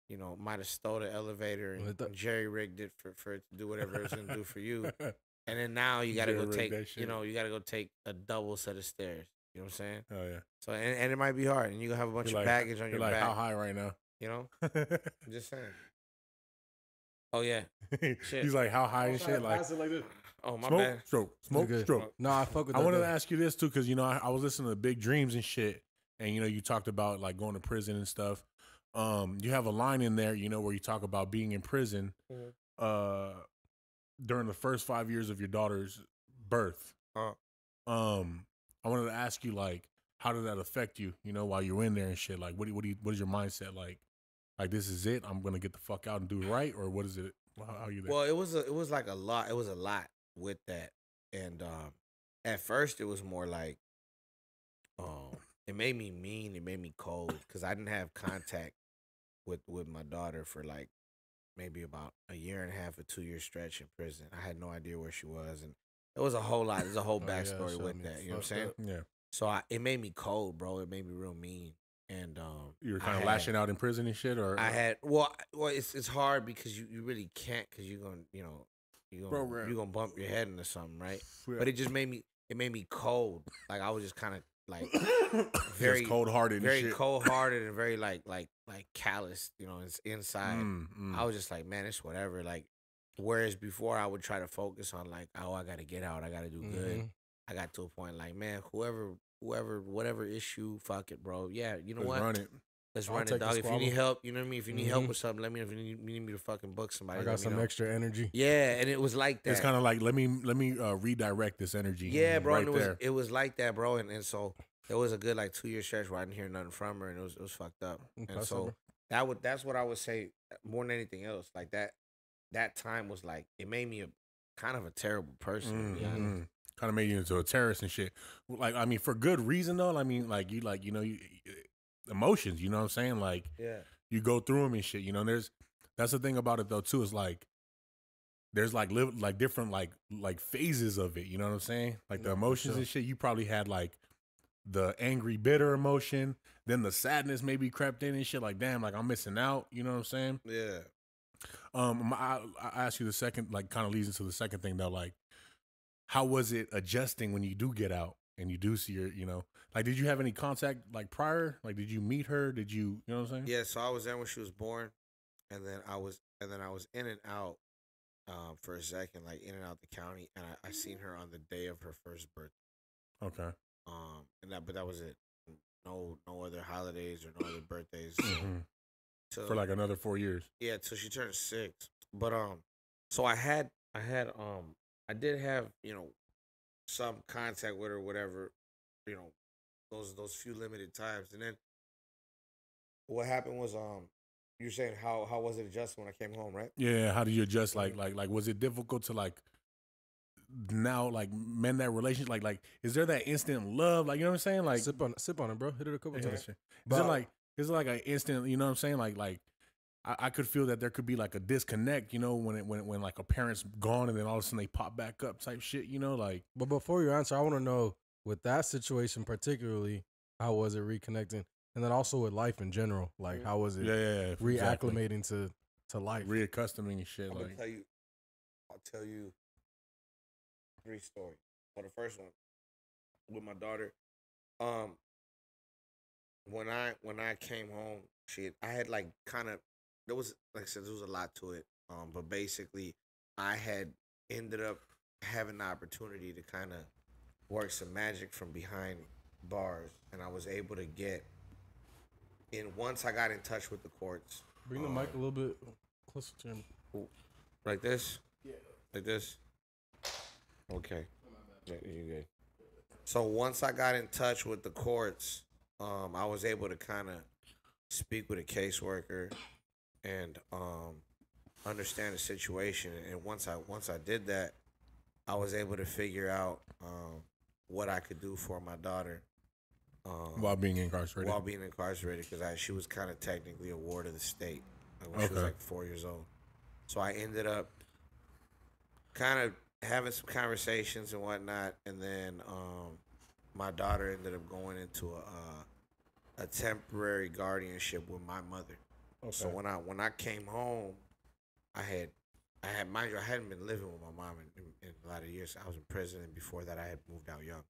you know, might have stole the elevator and, it do- jerry rigged it for for it to do whatever it's gonna do for you, and then now you gotta go Jerry-rigged take, you know, you gotta go take a double set of stairs. You know what I'm saying? oh yeah. So and, and it might be hard, and you gonna have a bunch You're of like- baggage on You're your like how back. high right now? You know, I'm just saying. Oh yeah. Shit. He's like how high and shit. Like Oh my smoke, bad. stroke, smoke, good. stroke. Oh, no, I fuck with I wanted though. to ask you this too, because you know I, I was listening to Big Dreams and shit, and you know you talked about like going to prison and stuff. Um, you have a line in there, you know, where you talk about being in prison, Mhm. uh, during the first five years of your daughter's birth. Uh. Um, I wanted to ask you like, how did that affect you? You know, while you were in there and shit. Like, what do, what do you, what is your mindset like? Like, this is it. I'm gonna get the fuck out and do right, or what is it? How, how you there? Well, it was a, it was like a lot. It was a lot with that, and um, at first it was more like, um, it made me mean. It made me cold because I didn't have contact with with my daughter for like maybe about a year and a half or two year stretch in prison. I had no idea where she was, and it was a whole lot. There's a whole Oh, yeah, backstory with that. You know what I'm saying? up. yeah, So I, it made me cold, bro. It made me real mean, and um, you were I kind of had- lashing out in prison and shit, or I had well, well, it's it's hard because you, you really can't because you're gonna you know you gonna Program. you gonna bump your head into something, right? Yeah. But it just made me it made me cold. Like I was just kind of like very very- cold hearted, very and cold hearted and very like like like callous, you know, it's inside. Mm, mm. I was just like, man, it's whatever. Like, whereas before I would try to focus on like, oh, I gotta get out, I gotta do good. Mhm. I got to a point like, man, whoever, whoever, whatever issue, fuck it, bro. Yeah, you know Let's what? Let's I'll run it, dog. If you need help, you know what I mean. If you need help Mhm. with something, let me know. If you need, you need me to fucking book somebody, I got some know. extra energy. Yeah, and it was like that. It's kind of like let me let me uh, redirect this energy. yeah, bro. right and it was there. it was like that, bro. And and so it was a good like two year stretch where I didn't hear nothing from her, and it was it was fucked up. And so, that would that's what I would say uh, more than anything else. Like that that time was like it made me a kind of a terrible person. to be honest. Kind of made you into a terrorist and shit. Like I mean, for good reason though. I mean, like you like you know you, emotions. You know what I'm saying? Like Yeah. you go through them and shit. You know, and there's that's the thing about it though too. Is like there's like live like different like like phases of it. You know what I'm saying? Like the emotions sure. and shit. You probably had like the angry, bitter emotion. Then the sadness maybe crept in and shit. Like damn, like I'm missing out. You know what I'm saying? Yeah. Um, I, I ask you the second, like, kind of leads into the second thing though. Like, how was it adjusting when you do get out and you do see your, you know, like, did you have any contact like prior? Like, did you meet her? Did you, you know what I'm saying? Yeah, so I was there when she was born, and then I was and then I was in and out um, for a second, like in and out the county, and I, I seen her on the day of her first birthday. Okay. Um, and that but that was it. No, no other holidays or no other birthdays. So, Mhm. For like another four years. yeah, till she turned six. But um, so I had I had um I did have you know some contact with her, whatever, you know, those those few limited times, and then what happened was um, you're saying how how was it adjusted when I came home, right? Yeah. How did you adjust? Like, like, like, was it difficult to like now like mend that relationship? Like, like, is there that instant love? Like, you know what I'm saying? Like, sip on sip on it, bro. Hit it a couple Yeah, times. Is But- it like is it like an instant? You know what I'm saying? Like like I, I could feel that there could be like a disconnect. You know when it when when like a parent's gone and then all of a sudden they pop back up type shit. You know like But before you answer, I want to know with that situation particularly, how was it reconnecting, and then also with life in general, like how was it yeah yeah, yeah exactly. reacclimating to to life? reaccustoming and shit. I'm Like gonna tell you. I'll tell you three stories. So the first one with my daughter, um, when I when I came home, shit, I had like kind of there was like I said there was a lot to it. Um, but basically, I had ended up having the opportunity to kind of work some magic from behind bars, and I was able to get in. Once I got in touch with the courts, Bring the um, mic a little bit closer to him. like this, yeah, like this. Okay, yeah, you good. So once I got in touch with the courts, um, I was able to kind of speak with a caseworker and um, understand the situation. And once I once I did that, I was able to figure out um, what I could do for my daughter um, While being incarcerated. while being incarcerated because she was kind of technically a ward of the state like when she was like four years old. So I ended up kind of having some conversations and whatnot, and then um, my daughter ended up going into a uh, a temporary guardianship with my mother. Okay. So when I when I came home, I had I had mind you I hadn't been living with my mom in, in, in a lot of years. I was in prison, and before that I had moved out young.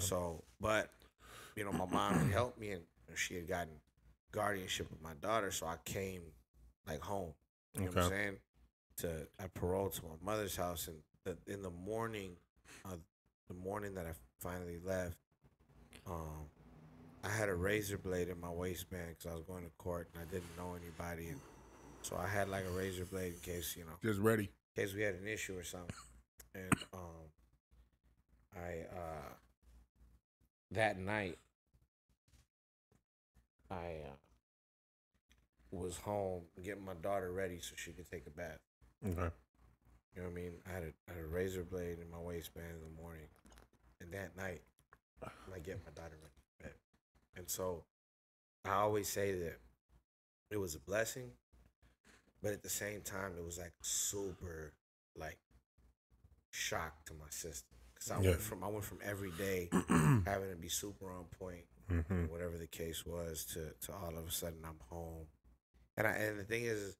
So, but you know, my mom had helped me, and she had gotten guardianship with my daughter. So I came like home. You know what I'm saying? To I paroled to my mother's house, and the, in the morning, uh, the morning that I finally left, um, I had a razor blade in my waistband because I was going to court and I didn't know anybody, and so I had like a razor blade in case you know Just ready. in case we had an issue or something. And um, I uh, that night I uh, was home getting my daughter ready so she could take a bath. Okay. You know what I mean? I had a, I had a razor blade in my waistband in the morning, and that night I get my daughter ready. And so I always say that it was a blessing, but at the same time it was like super like shock to my system because I Yeah. went from I went from every day having to be super on point, hmm whatever the case was, to to all of a sudden I'm home, and I and the thing is,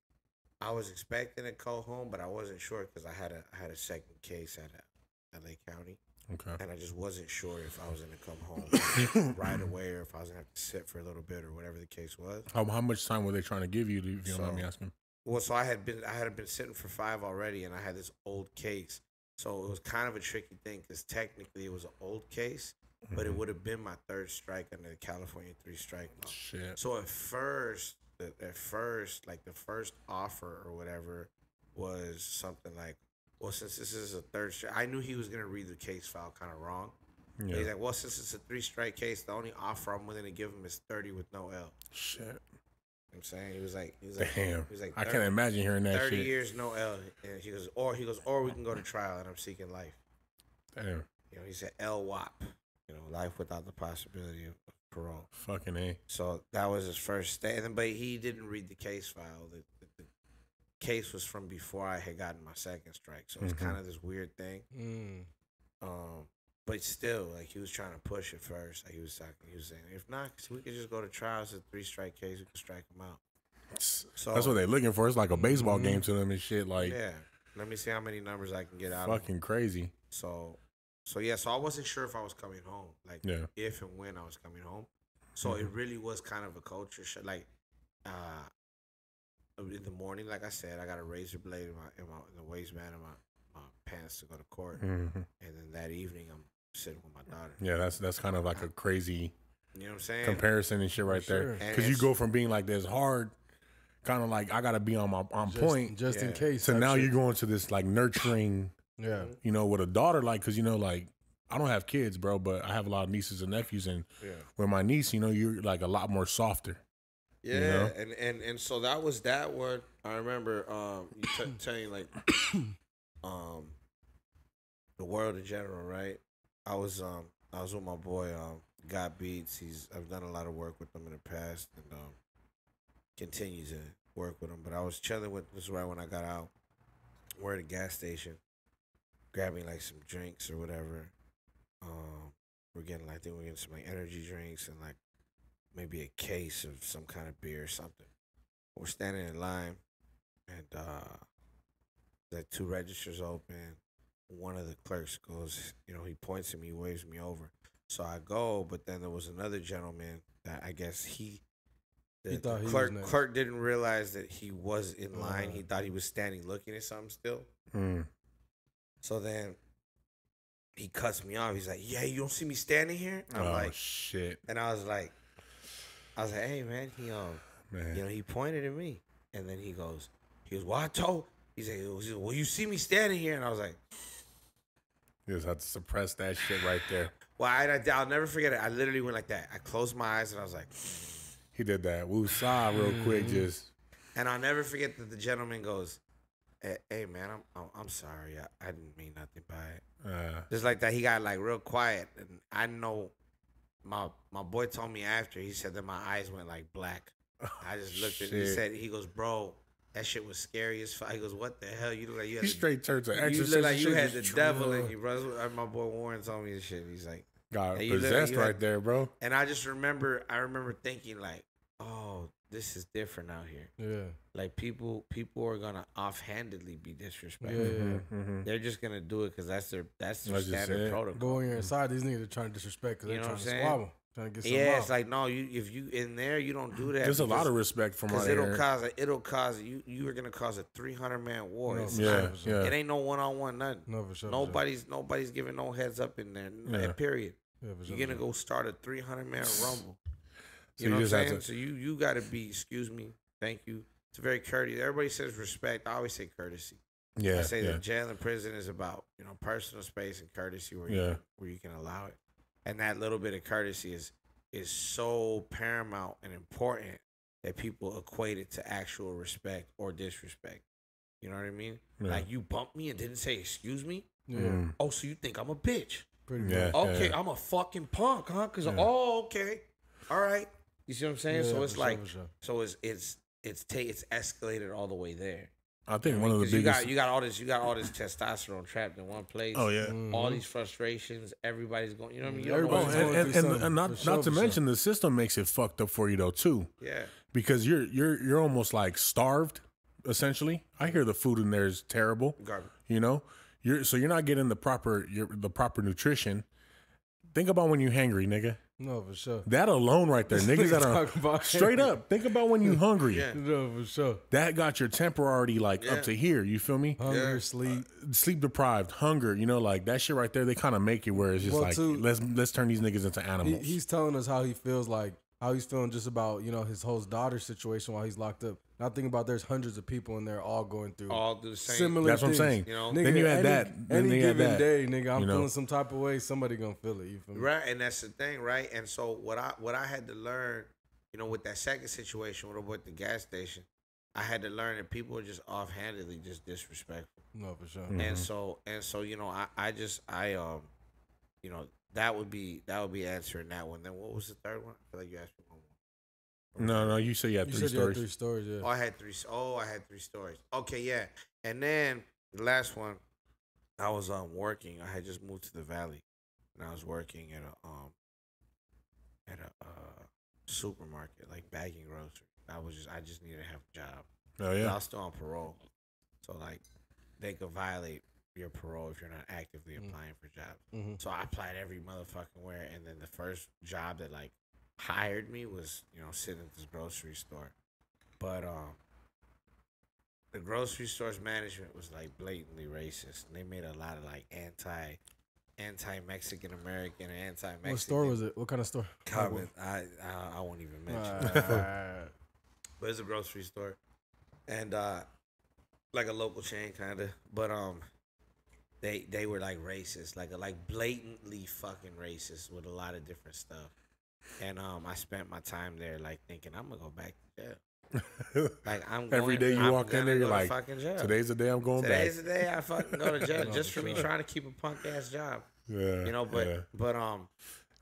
I was expecting to go home, but I wasn't sure because I had a I had a second case at uh, LA County, Okay. and I just wasn't sure if I was gonna come home right away or if I was gonna have to sit for a little bit or whatever the case was. How, how much time were they trying to give you? If you don't mind me asking. Well, so I had been I had been sitting for five already, and I had this old case, so it was kind of a tricky thing because technically it was an old case, but it mm-hmm. would have been my third strike under the California three strike law. Shit. So at first, at first, like the first offer or whatever was something like, well, since this is a third strike, I knew he was gonna read the case file kind of wrong. But He's like, well, since it's a three strike case, the only offer I'm willing to give him is thirty with no L. Shit. I'm saying he was like, he was like, Damn. he was like, I can't imagine hearing that 30 shit. years no L, and he goes, or he goes, or we can go to trial, and I'm seeking life. Damn. You know, he said LWOP, you know, life without the possibility of parole. Fucking A. So that was his first then, but he didn't read the case file. The, the, the case was from before I had gotten my second strike, so it's Mhm. kind of this weird thing. Mm. Um, but still, like he was trying to push it first. Like he was talking, he was saying, if not, we could just go to trials. It's a three strike case. We could strike him out. So That's what they're looking for. It's like a baseball Mhm. game to them and shit. Like yeah. Let me see how many numbers I can get out. of fucking crazy. So, so yeah. So I wasn't sure if I was coming home. Like Yeah. if and when I was coming home. So it really was kind of a culture shock. Like, uh, in the morning, like I said, I got a razor blade in my in, my, in the waistband of my, my pants to go to court, hmm and then that evening I'm sitting with my daughter. Yeah, that's that's kind of like a crazy You know what I'm saying? comparison and shit right sure. there. Because you go from being like this hard, kind of like I gotta be on my on Just, point, just in case. so now shit. you're going to this like nurturing, Yeah. you know, with a daughter. Like, because you know, like I don't have kids, bro, but I have a lot of nieces and nephews, and Yeah. with my niece, you know, you're like a lot more softer. Yeah, know? and, and and so that was that one. I remember um you t- telling like um the world in general, right? I was um I was with my boy um God Beats. He's I've done a lot of work with him in the past and um continue to work with him. But I was chilling with this right when I got out. We're at a gas station, grabbing like some drinks or whatever. Um, we're getting like I think we're getting some like energy drinks and like maybe a case of some kind of beer or something. We're standing in line, and uh, the two registers open. One of the clerks goes, you know, he points at me, waves me over. So I go, but then there was another gentleman that I guess he the, He the thought he clerk next. clerk didn't realize that he was in line. Uh. he thought he was standing looking at something still. Mm. So then he cuts me off. He's like, "Yeah, you don't see me standing here." And I'm oh like, shit, and I was like, I was like, "Hey man," he um, man. you know, he pointed at me, and then he goes, he goes, "Well, I told." He said, "Well, you see me standing here," and I was like, you just have to suppress that shit right there. "Well, I, I, I'll never forget it." I literally went like that. I closed my eyes and I was like, He did that woosah real quick. Mm-hmm. Just and I'll never forget that the gentleman goes, "Hey, hey, man, I'm, I'm I'm sorry. I, I didn't mean nothing by it." uh, Just like that, he got like real quiet, and I know my my boy told me after he said that my eyes went like black. I just looked at. He Shit. said he goes, bro, that shit was scary as fuck. He goes, what the hell? You look like you had he the, straight turned to you look like you had the just devil in you, bro. My boy Warren told me this shit. He's like, Got Hey, you look like possessed you had- right there, bro. and I just remember, I remember thinking like, oh, this is different out here. Yeah. Like people, people are gonna offhandedly be disrespectful. Yeah, yeah. Mhm. They're just gonna do it because that's their that's their That's standard protocol. Going when inside, these niggas are trying to disrespect because they're trying to I'm saying? squabble, trying to get Yeah, it's like no, you if you in there, you don't do that. There's a lot of respect from Because my it'll cause a, it'll cause you you are gonna cause a three hundred man war. No, Yeah, not- yeah. It ain't no one on one nothing. no, for sure. for sure. Nobody's nobody's giving no heads up in there. Yeah. Period. Yeah, for sure, You're gonna for go start a three hundred man rumble. So You know you what I'm saying? to- So you you got to be. Excuse me. Thank you. It's very courteous. Everybody says respect. I always say courtesy. Yeah, I say yeah. that jail and prison is about you know personal space and courtesy where you Yeah. where you can allow it, and that little bit of courtesy is is so paramount and important that people equate it to actual respect or disrespect. You know what I mean? Yeah. Like you bumped me and didn't say excuse me. Yeah, Mm. Oh, so you think I'm a bitch? pretty Yeah. much. Okay, yeah. I'm a fucking punk, huh? Cause Yeah. oh, okay, all right. You see what I'm saying? Yeah, so it's like, for sure. so it's it's it's ta- it's escalated all the way there. I think one of the Because you got you got all this you got all this testosterone trapped in one place. oh yeah. All Mhm. these frustrations, everybody's going. You know what I mean? You don't know Everybody's and, going and, and, and not sure, not to for sure. mention the system makes it fucked up for you though too, yeah, because you're you're you're almost like starved, essentially. I hear the food in there is terrible. garbage. You know, you're so you're not getting the proper your the proper nutrition. Think about when you're hungry, nigga. No, for sure. That alone right there, niggas that are straight up. Think about when you hungry. Yeah. No, for sure. That got your temper already like Yeah. up to here. You feel me? Hunger, Yeah. sleep. Uh, sleep deprived, hunger. You know, like that shit right there. They kind of make it where it's just Well, like too- let's let's turn these niggas into He, animals. he's telling us how he feels like how he's feeling just about you know his whole daughter situation while he's locked up. Now think about there's hundreds of people in there all going through All the same. similar. That's what I'm saying. You know? Nigga, Then you add any, that. Then Any given that. day, nigga, I'm You know? feeling some type of way. Somebody gonna feel it. You feel me? Right, and that's the thing, right? And so what I what I had to learn, you know, with that second situation with with the gas station, I had to learn that people are just offhandedly just disrespectful. No, for sure. Mm. And so and so, you know, I, I just I um you know, that would be that would be answering that one. Then what was the third one? I feel like you asked me one more. No, no, you say you have You three said you had stories. three stories. Yeah. Oh, I had three. Oh, I had three stories. Okay, yeah. And then the last one, I was um working. I had just moved to the valley, and I was working at a um at a uh, supermarket, like bagging groceries. I was just I just needed to have a job. Oh But I was still on parole, so like they could violate your parole if you're not actively Mm. applying for jobs. Mhm. So I applied every motherfucking where, and then the first job that like hired me was you know sitting at this grocery store, but um, the grocery store's management was like blatantly racist, and they made a lot of like anti, anti Mexican American, anti Mexican. What store was it? What kind of store? Comment. I, I I won't even mention. Alright, but it's a grocery store, and uh, like a local chain kind of. But um, they they were like racist, like like blatantly fucking racist with a lot of different stuff. And um, I spent my time there like thinking I'm gonna go back to jail. Like I'm Every going- day you I'm walk in there, you're like, fucking jail. Today's the day I'm going Today's back. the day I fucking go to jail just for me trying to keep a punk ass job. Yeah. You know, but yeah. but um,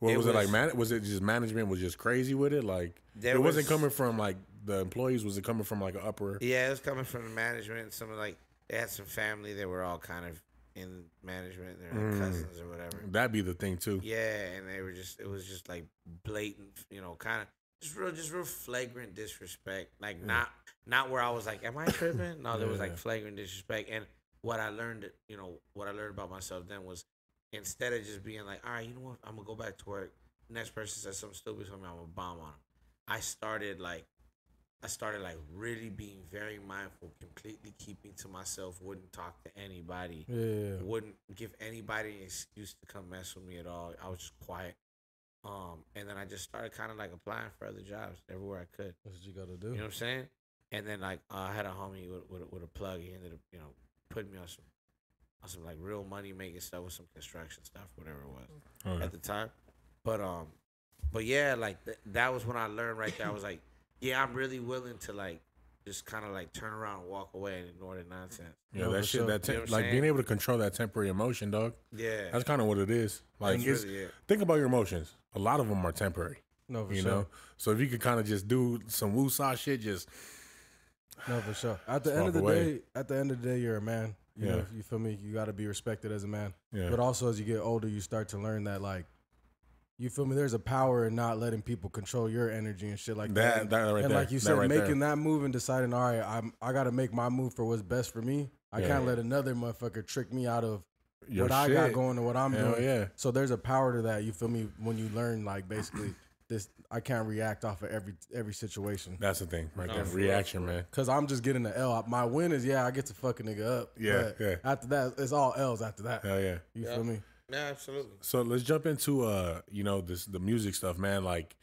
what it was, it like? was- Man, was it just management was just crazy with it? Like there it wasn't coming from like the employees. Was it coming from like an upper? Yeah, it was coming from the management. Some of like they had some family that were all kind of in management. They're like Mm. cousins or whatever. That'd be the thing too. Yeah, and they were just it was just like blatant, you know, kind of just real just real flagrant disrespect. Like not not where I was like, Am I tripping? No, there was like flagrant disrespect. And what I learned you know, what I learned about myself then was instead of just being like, All right, you know what, I'm gonna go back to work. Next person says something stupid to me, I'm gonna bomb on them. I started like I started like really being very mindful, completely keeping to myself, wouldn't talk to anybody, Yeah. wouldn't give anybody an excuse to come mess with me at all. I was just quiet. Um, and then I just started kind of like applying for other jobs everywhere I could. That's what you gotta do. You know what I'm saying? And then like uh, I had a homie with, with, a- with a plug. He ended up you know putting me on some on some like real money making stuff with some construction stuff, whatever it was Okay. at the time. But um, but yeah, like th- that was when I learned right there. I was like, yeah, I'm really willing to like just kind of like turn around and walk away and ignore the nonsense. Yeah, that shit. sure. That You know what I'm like saying? being able to control that temporary emotion, dog. Yeah, That's kind of what it is. Like, That's it's, really it. think about your emotions. A lot of them are temporary. No, for sure. you sure. know. So if you could kind of just do some woosah shit, just No, for sure. At the end of the walk away. day, at the end of the day, you're a man. You Yeah. know, you feel me? You got to be respected as a man. yeah, But also, as you get older, you start to learn that, like, you feel me? There's a power in not letting people control your energy and shit like that. that that right and there. like you that said, right making there. that move and deciding, all right, I'm I got to make my move for what's best for me. I Yeah. can't let another motherfucker trick me out of Your what I got going and what I'm Hell doing. yeah. So there's a power to that. You feel me? When you learn, like, basically, this I can't react off of every every situation. That's the thing, right No, there. Reaction, man. Cause I'm just getting the L. My win is yeah, I get to fuck a nigga up. Yeah, but yeah. After that, it's all L's. After that, Hell yeah. you Yeah. feel me? Yeah, absolutely. So let's jump into uh, you know, this the music stuff, man. Like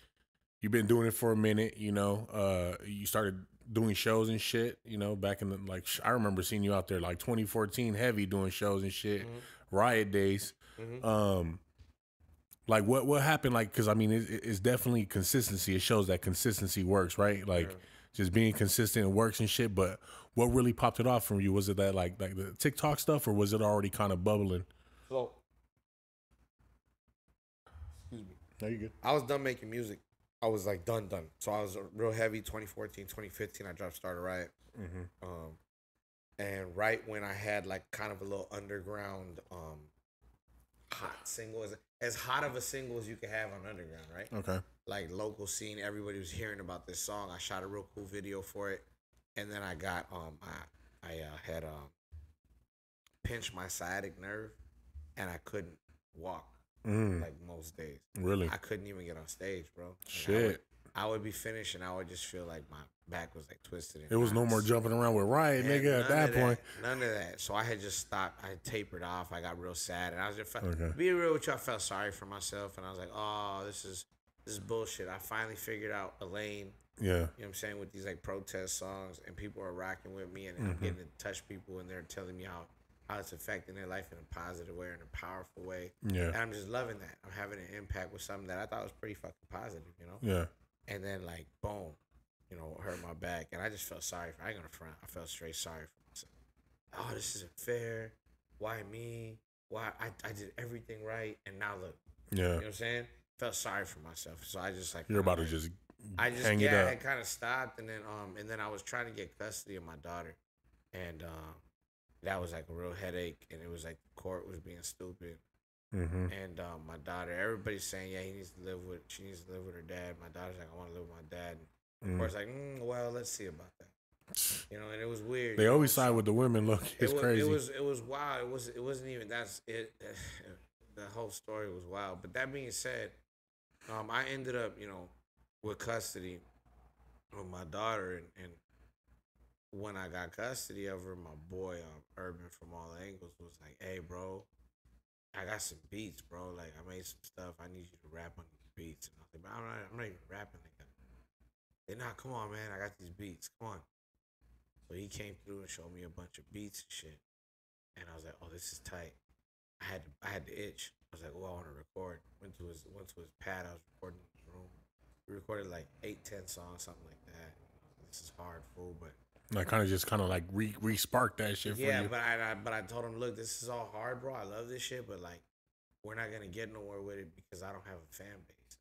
you've been doing it for a minute, you know. Uh you started doing shows and shit, you know, back in the like I remember seeing you out there like 2014 heavy doing shows and shit. Riot days. Mhm. Um like what what happened like cuz I mean it, it's definitely consistency. It shows that consistency works, right? Like Yeah. just being consistent and works and shit, but what really popped it off from you? Was it that like like the TikTok stuff or was it already kind of bubbling? So, excuse me. No, you good. I was done making music. I was like done, done. So I was real heavy. 2014, 2015, I dropped Starter Riot. Mm-hmm. Um, and right when I had like kind of a little underground, um, hot single, as, as hot of a single as you could have on underground, right? Okay. Like local scene, everybody was hearing about this song. I shot a real cool video for it, and then I got um, I I uh, had um, pinched my sciatic nerve, and I couldn't walk Mm, like most days. really? I couldn't even get on stage, bro. Like, I Shit. would, I would be finished and I would just feel like my back was like twisted. It was no more jumping around with Riot, And nigga, at that point. none of that. So I had just stopped. I tapered off. I got real sad, and I was just fe- Okay. be real with you. I felt sorry for myself, and I was like, "Oh, this is this is bullshit." I finally figured out a lane. Yeah. You know what I'm saying with these like protest songs, and people are rocking with me, and I'm Mm-hmm. getting to touch people, and they're telling me how how it's affecting their life in a positive way, in a powerful way. Yeah. And. I'm just loving that. I'm having an impact with something that I thought was pretty fucking positive, you know. Yeah. And then like boom, you know, hurt my back, and I just felt sorry for. I ain't gonna front. I felt straight sorry for myself. Oh, this isn't fair. Why me? Why I, I did everything right, and now look. Yeah. You know what I'm saying? Felt sorry for myself, so I just like You're about to just I just yeah, it I had kind of stopped, and then um, and then I was trying to get custody of my daughter, and um, that was like a real headache, and it was like the court was being stupid, Mm-hmm. and um, my daughter, everybody's saying, yeah, he needs to live with, she needs to live with her dad. My daughter's like, I want to live with my dad. And Mm. of course, like, mm, well, let's see about that. You know, and it was weird. They you know, always side with the women. Look, it's it was, crazy. It was, it was wild. It was, it wasn't even that's it. The whole story was wild. But that being said, um, I ended up, you know, with custody of my daughter, and, and when I got custody of her, my boy um, Urban from All Angles was like, "Hey, bro, I got some beats, bro. Like, I made some stuff. I need you to rap on these beats." And I was like, "But I'm not, I'm not even rapping like that." They nah, come on, man. I got these beats. Come on. So he came through and showed me a bunch of beats and shit, and I was like, "Oh, this is tight." I had to, I had the itch. I was like, "Oh, I want to record." Went to his went to his pad. I was recording in his room. We recorded like eight, ten songs, something like that. This is hard, fool, but like kind of just kind of like re re spark that shit for yeah, you. but I, I but I told him, look, this is all hard, bro. I love this shit, but like, we're not gonna get nowhere with it because I don't have a fan base.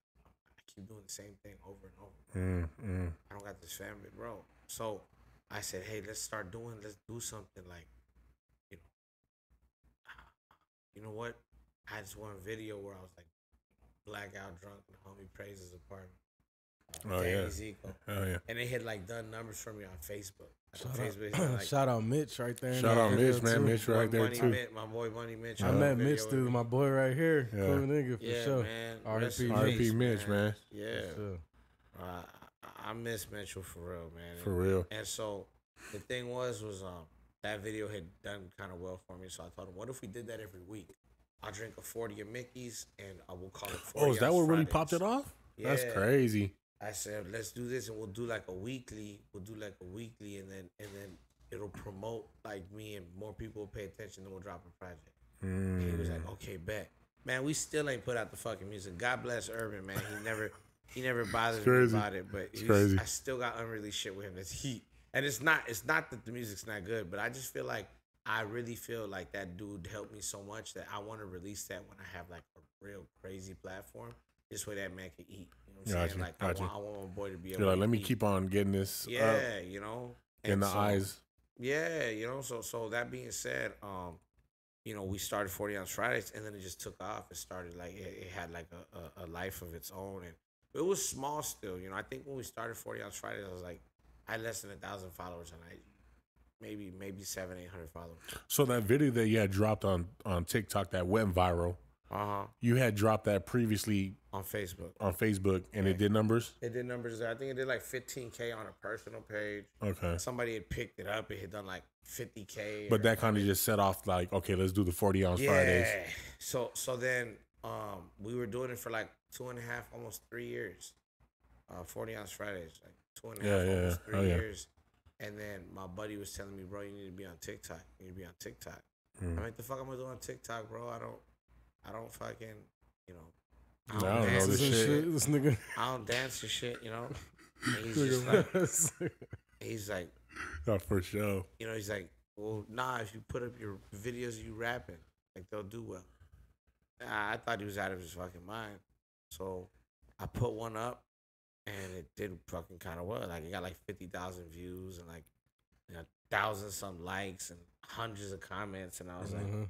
I keep doing the same thing over and over. Mm, mm. I don't got this fan base, bro. So I said, hey, let's start doing. Let's do something like, you know, you know what? I had this one video where I was like blackout drunk and the homie Praise's apartment. Oh Danny yeah. Zico. Oh yeah. And they had like done numbers for me on Facebook. Shout Facebook, out, like, shout out Mitch right there. Shout out Mitch, man. too. Mitch boy right there Bunny too. Mitch, my boy Bunny Mitch. I met Mitch video through with my boy right here. Yeah. Cool nigga for yeah, sure. man. R.I.P. Rest in Mitch. R.I.P. peace, Mitch, man. Yeah. Sure. Uh, I miss Mitchell for real, man. For And- real. And so the thing was, was um that video had done kind of well for me. So I thought, what if we did that every week? I'll drink a forty of Mickey's, and I will call it. 40 Oh, is that ounce what really popped it off? Yeah. That's crazy. I said, let's do this, and we'll do like a weekly. We'll do like a weekly, and then and then it'll promote like me, and more people will pay attention. Then we'll drop a project. And he was Mm. like, okay, bet. Man, we still ain't put out the fucking music. God bless Urban, man. He never he never bothers me about it. But he's- I still got unreleased shit with him. That's heat. And it's not it's not that the music's not good, but I just feel like I really feel like that dude helped me so much that I want to release that when I have like a real crazy platform. This way that man can eat. You know what I'm Gotcha, saying? Like gotcha. I want I want my boy to be able You're like, let me eat. keep on getting this Yeah, you know. in And the so- eyes. yeah, you know. So so that being said, um, you know, we started forty ounce Fridays, and then it just took off. It started like it, it had like a, a, a life of its own, and it was small still. You know, I think when we started forty ounce Fridays, I was like, I had less than a thousand followers and I maybe maybe seven eight hundred followers. So that video that you had dropped on on TikTok that went viral, Uh huh. you had dropped that previously On Facebook, on Facebook, and it did numbers. it did numbers. I think it did like fifteen k on a personal page. Okay, Somebody had picked it up. It had done like fifty k. but that kind of just set off like, okay, let's do the forty ounce Yeah. Fridays. So so then um we were doing it for like two and a half, almost three years. Uh, forty ounce Fridays, like two and a half, Yeah, yeah, almost yeah. three Oh, yeah. years. And then my buddy was telling me, bro, you need to be on TikTok. You need to be on TikTok. Mm. I'm like, the fuck I'm gonna do on TikTok, bro? I don't, I don't fucking, you know, I I don't, don't know this shit. shit. This nigga. I don't dance and shit, you know. And he's just like, he's like, Oh, for sure. you know, he's like, well, nah, if you put up your videos of you rapping, like they'll do well. Nah, I thought he was out of his fucking mind. So I put one up and it did fucking kind of well. Like it got like 50,000 views and like, you know, thousand some likes and hundreds of comments. And I was like, Mhm.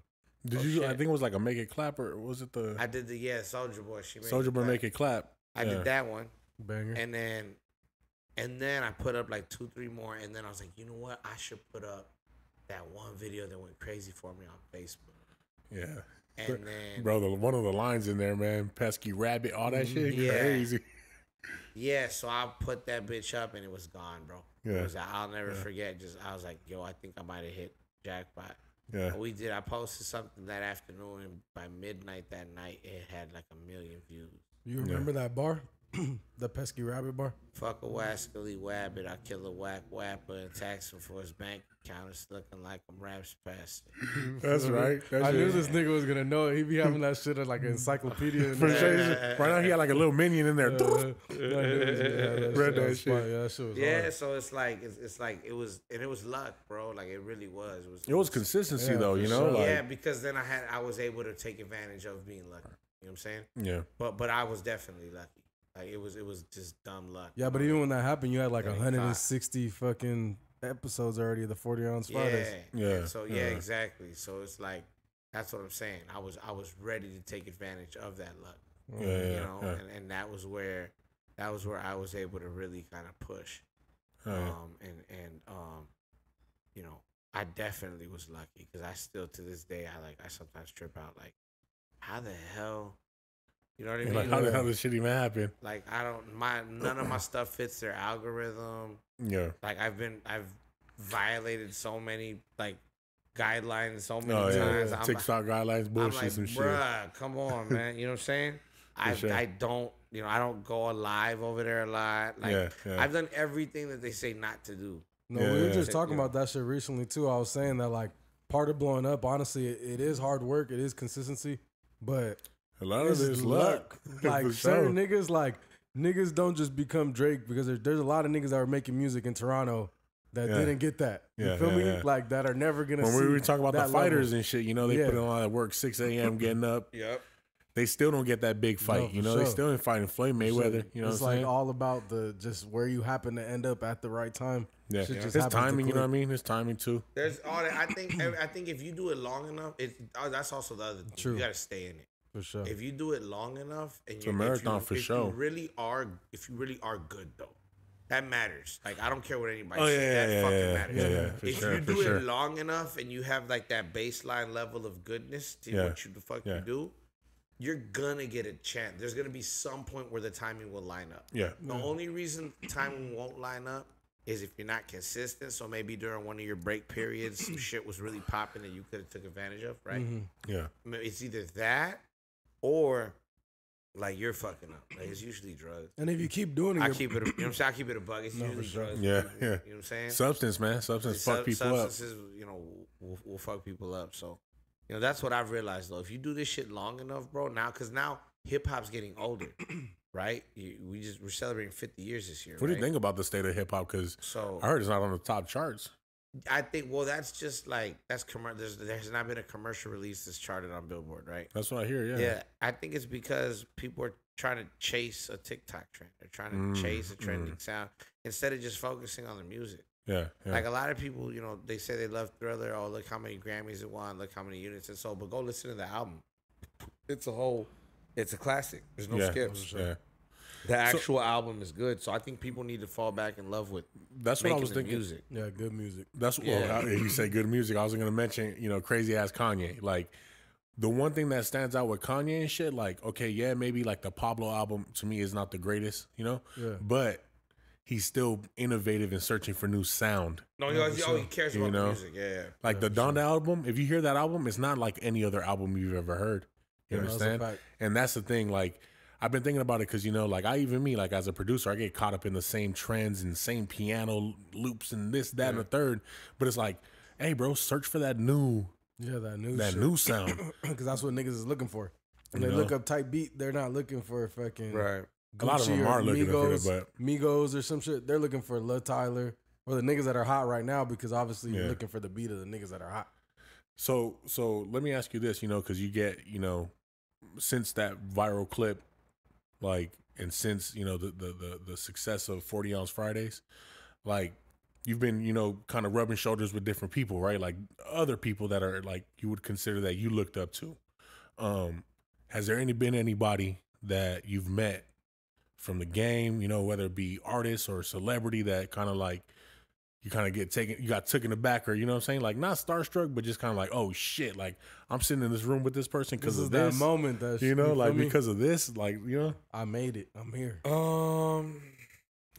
Did Oh, you? I think it was like a make it clap or was it the I did the, yeah, Soldier Boy. She made Soldier Boy make it clap? I Yeah. did that one. Banger. And then, and then I put up like two, three more. And then I was like, you know what? I should put up that one video that went crazy for me on Facebook. Yeah, And then, bro. The, one of the lines in there, man, pesky rabbit, all that shit, Mm-hmm. Yeah. crazy. yeah, so I put that bitch up and it was gone, bro. Yeah. was, I'll never Yeah. forget. Just I was like, yo, I think I might have hit jackpot. Yeah, We did. I posted something that afternoon, and by midnight that night, it had like a million views. You remember that bar? The pesky rabbit bar? Fuck a wascally wabbit. I kill a whack wapper and tax him for his bank account. It's looking like I'm raps past that's right. That I knew this nigga was gonna know it. He be having that shit at like an encyclopedia. For sure. Right now, he had like a little minion in there. Uh, I knew he was gonna have that Read that shit. Yeah, that shit Yeah, hard. so it's like it's, it's like it was, and it was luck, bro. Like it really was. It was. It was consistency Yeah, though, you know. sure. Like, yeah, because then I had I was able to take advantage of being lucky. You know what I'm saying? yeah, But but I was definitely lucky. Like it was it was just dumb luck. Yeah, but even when that happened, you had like 160 fucking episodes already of the 40 ounce Fridays. Yeah, Yeah, And so yeah, yeah. exactly. So it's like that's what I'm saying. I was I was ready to take advantage of that luck. yeah, you yeah. know, yeah. and, and that was where that was where I was able to really kind of push. Oh. Um and and um you know, I definitely was lucky because I still to this day I like I sometimes trip out like how the hell you know what I mean? Like, how the hell did shit even happen? Like I don't my none of my stuff fits their algorithm. Yeah. Like I've been I've violated so many like guidelines so many Oh yeah. times. I'm, TikTok guidelines, I'm bullshit, like, some shit. bruh, come on, man. You know what I'm saying? I sure. I don't you know I don't go live over there a lot. Like Yeah, yeah. I've done everything that they say not to do. No, Yeah, we were yeah. just talking Yeah. about that shit recently too. I was saying that like part of blowing up, honestly, it, it is hard work, it is consistency, but A lot of it's this luck. Like For certain sure. niggas, like niggas don't just become Drake because there's, there's a lot of niggas that are making music in Toronto that Yeah. didn't get that. You Yeah, feel yeah, me? yeah. Like that are never gonna. When see we were talking about the that level. fighters and shit, you know, they Yeah. put in a lot of work, 6 a.m. getting up. Yep. They still don't get that big fight. for you know, they still ain't fighting Floyd Mayweather. You know it's what like saying? all about the just where you happen to end up at the right time. yeah. shit just His timing, you know what I mean? His timing too. There's all that. I think I think if you do it long enough, it's oh, that's also the other thing. True. You got to stay in it. For sure. If you do it long enough, and a you marathon if you, for if sure. You really are if you really are good though. That matters. Like I don't care what anybody Oh, says. yeah, that yeah, fucking yeah, matters. yeah, yeah, for if sure, you do sure. it long enough and you have like that baseline level of goodness to Yeah, what you the fuck yeah. you do, you're gonna get a chance. There's gonna be some point where the timing will line up. Yeah. The mm. only reason timing won't line up is if you're not consistent. So maybe during one of your break periods, some shit was really popping that you could have took advantage of, right? Mm-hmm. Yeah. I mean, It's either that or like you're fucking up. Like it's usually drugs. And if you keep doing it, I you're- keep it. You know what I'm saying? I keep it a bug. It's No, usually sure. drugs. Yeah, yeah. You know what I'm saying? Substance, man. Substance fuck Sub- people up. substances, you know, will, will fuck people up. So, you know, that's what I've realized though. If you do this shit long enough, bro, now because now hip hop's getting older, right? We just we're celebrating 50 years this year. What do you think about the state of hip hop? Because So I heard it's not on the top charts. I think well, that's just like that's commercial. There's there's not been a commercial release that's charted on Billboard, right? That's what I hear. Yeah. Yeah, I think it's because people are trying to chase a TikTok trend. They're trying to Mm, chase a trending sound instead of just focusing on the music. Yeah. yeah. Like a lot of people, you know, they say they love Thriller. Oh, look how many Grammys it won. Look how many units it sold. But go listen to the album. It's a whole. It's a classic. There's no yeah. skips. Yeah. The actual album is good. So I think people need to fall back in love with That's what I was thinking. music. yeah, good music. That's Yeah. well, I- you say good music. I was gonna mention, you know, crazy ass Kanye. Like the one thing that stands out with Kanye and shit, like, okay, yeah, maybe like the Pablo album to me is not the greatest, you know? Yeah. But he's still innovative and searching for new sound. No, he, always, for oh, he sure. cares You about know? the music. Yeah, yeah. Like the Donda album, if you hear that album, it's not like any other album you've ever heard. You Yeah, understand? fact. And that's the thing. Like I've been thinking about it because you know, like I even me, like as a producer, I get caught up in the same trends and same piano loops and this, that, and the third. But it's like, hey, bro, search for that new, Yeah, that new that shit. new sound. because that's what niggas is looking for. When You they know? look up type beat, they're not looking for fucking Right. A lot of Gucci them are looking Migos, but- Migos or some shit. They're looking for Lil Tyler or the niggas that are hot right now because obviously Yeah. you're looking for the beat of the niggas that are hot. So so let me ask you this, you know, because you get, you know, since that viral clip, like, and since you know the the the, the success of Forty Ounce Fridays, like, you've been, you know, kind of rubbing shoulders with different people, right? Like other people that are like you would consider that you looked up to. Um, has there any been anybody that you've met from the game, you know, whether it be artists or celebrity that kind of like you kind of get taken, you got taken aback, or you know what I'm saying, like not starstruck, but just kind of like, oh shit, like I'm sitting in this room with this person because This of that this, moment that you know, feel like me? because of this, like you know, I made it. I'm here. Um,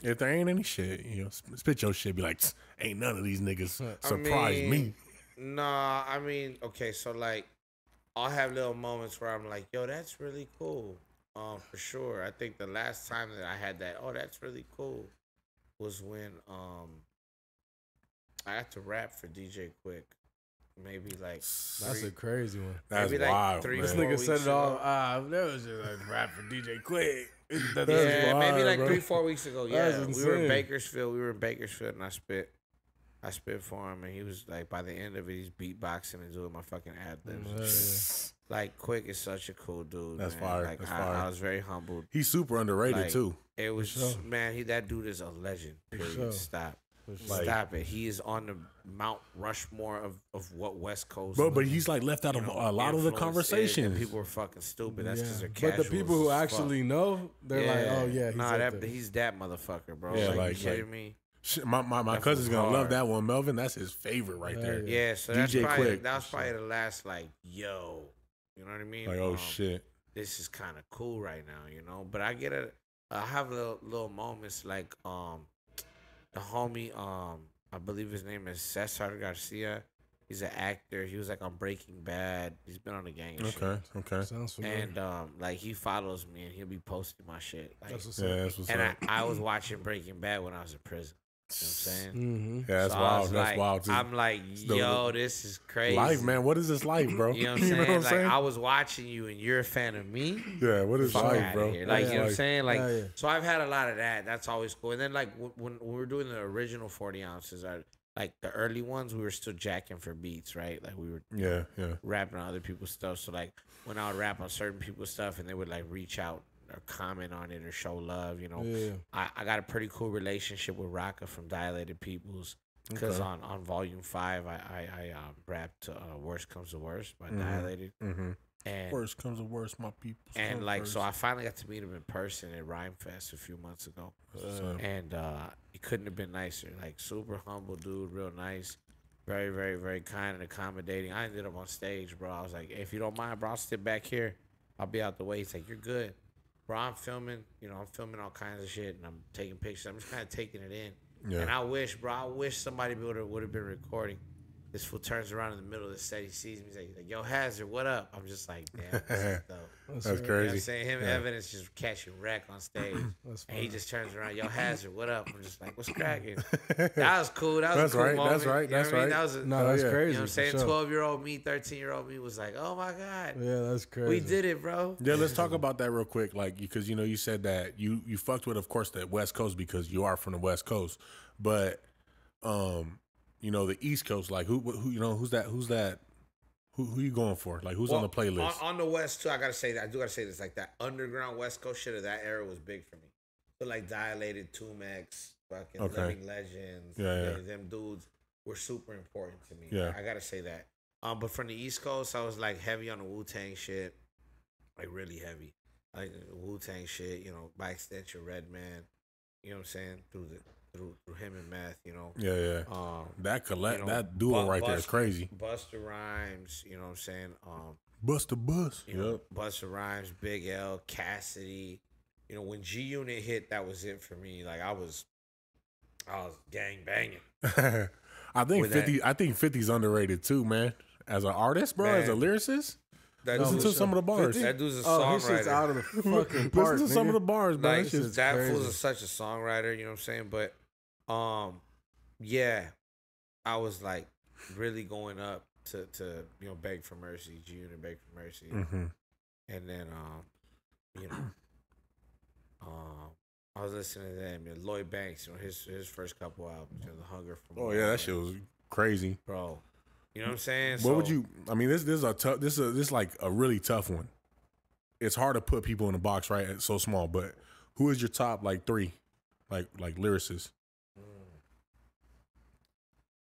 if there ain't any shit, you know, spit your shit, be like, ain't none of these niggas I surprise me. Nah, I mean, okay, so like, I'll have little moments where I'm like, yo, that's really cool. Um, for sure. I think the last time that I had that, oh, that's really cool, was when um, I had to rap for DJ Quik. Maybe like That's three- a crazy one. That's maybe like wild, three, man. This nigga said it all. ago. Ah, that was just like rap for DJ Quik. That's yeah, maybe like bro. three, four weeks ago. Yeah, That's we were in. Bakersfield. We were in Bakersfield, and I spit, I spit for him, and he was like, by the end of it, he's beatboxing and doing my fucking ad libs. Yeah, Like Quik is such a cool dude. That's man. fire, Like that's I, fire. I was very humbled. He's super underrated Like, too. It was sure. man, he that dude is a legend. Period. sure. Stop. Like- Stop it. He is on the Mount Rushmore of, of what West Coast. Bro, but he's like left out you of know, a lot of the influence is, conversations. and people are fucking stupid. That's because Yeah. they're But the people who as fuck. actually know, they're like, oh yeah, he's nah, that there. he's that motherfucker, bro. Yeah, like, like- you kidding like- me? Shit, my my, my That cousin's gonna love that one, Melvin. That's his favorite right Hell there. yeah. Yeah, so that's DJ probably Quik. that was probably the last like, yo, you know what I mean? Like, oh Um, shit. this is kind of cool right now, you know. But I get it. I have little little moments like um, the homie um, I believe his name is Cesar Garcia. He's an actor. He was like on Breaking Bad. He's been on the gang. and shit. Okay, okay. Sounds familiar. And um, like he follows me and he'll be posting my shit. Like, That's what's Yeah, up. that's what's and I. I was watching Breaking Bad when I was in prison. You know what I'm saying? Mm-hmm. yeah, that's So wild. That's like- wild. Too. I'm like, the- yo, this is crazy. life, man. What is this life, bro? You know what I'm saying? know what I'm like saying? I was watching you and you're a fan of me. yeah, what is Fuck life, bro? here. Like is you know what I'm saying? Like Yeah, yeah. so I've had a lot of that. That's always cool. And then like when, when we were doing the original 40 ounces, I like the early ones, we were still jacking for beats, right? Like we were Yeah, yeah. rapping on other people's stuff. So like when I would rap on certain people's stuff and they would like reach out or comment on it or show love, you know. Yeah. I, I got a pretty cool relationship with Rakaa from Dilated Peoples because Okay. on, on volume five I I, I um, rapped uh, "Worst Comes to Worst" by Mhm. Dilated Mm-hmm. and Worst comes to worst, my people. and like so I finally got to meet him in person at Rhyme Fest a few months ago and uh he couldn't have been nicer like super humble dude real nice very very very kind and accommodating I ended up on stage bro I was like if you don't mind bro I'll sit back here I'll be out the way. He's like, you're good, bro. I'm filming. You know, I'm filming all kinds of shit, and I'm taking pictures. I'm just kind of taking it in. Yeah. And I wish, bro, I wish somebody would have would have been recording. This fool turns around in the middle of the set. He sees me. He's like, "Yo, Hazerd, what up?" I'm just like, "Damn, this is dope." That's You know what I'm crazy. saying? Him, Yeah. Evidence just catching wreck on stage. And he just turns around, yo, Hazerd, what up? I'm just like, what's cracking? That was cool. That was That's a cool right, moment. that's right, You know that's what I mean? right. That was a, No, that's yeah. crazy. you know what I'm saying? for sure. 12 year old me, 13 year old me was like, oh my God. Yeah, that's crazy. We did it, bro. Yeah, let's talk about that real quick. Like, because you know, you said that you you fucked with, of course, the West Coast because you are from the West Coast, but um, you know, the East Coast. Like, who who you know who's that? Who's that? Who who you going for? Like, who's on the playlist? On, on the West, too, I got to say that. I do got to say this. Like, that underground West Coast shit of that era was big for me. So, like, Dilated, Tumex, fucking Okay. Living Legends. Yeah, yeah. they- Them dudes were super important to me. Yeah. I, got to say that. Um, But from the East Coast, I was, like, heavy on the Wu Tang shit. Like, really heavy. Like, Wu Tang shit, you know, by extension, Redman. You know what I'm saying? Through the through through him and Meth, you know. yeah, yeah. Um, That collect you know, that duo Bu- right there is crazy. Busta Rhymes, you know what I'm saying? Um, Bust the bus. you know, Busta Rhymes, Big L, Cassidy. You know, when G Unit hit, that was it for me. Like I was, I was gang banging. I think With that- fifty. I think 50's underrated too, man. As an artist, bro, as a lyricist, That listen to a- some of the bars. 50? That dude's a Oh, songwriter. out of the fucking Listen park. to some of the bars, bro. Like That shit's that crazy. fool's a, such a songwriter. You know what I'm saying? But, um, yeah, I was like really going up to to you know beg for mercy, G Unit beg for mercy, hmm and then um, you know, um. I was listening to them, Lloyd Banks, you know, his his first couple albums, you know, The Hunger from Oh yeah, that shit was crazy. bro. You know what I'm saying? What would you? I mean, this this is a tough. This is a, this is like a really tough one. It's hard to put people in a box, right? It's so small. But who is your top like three, like like lyricists?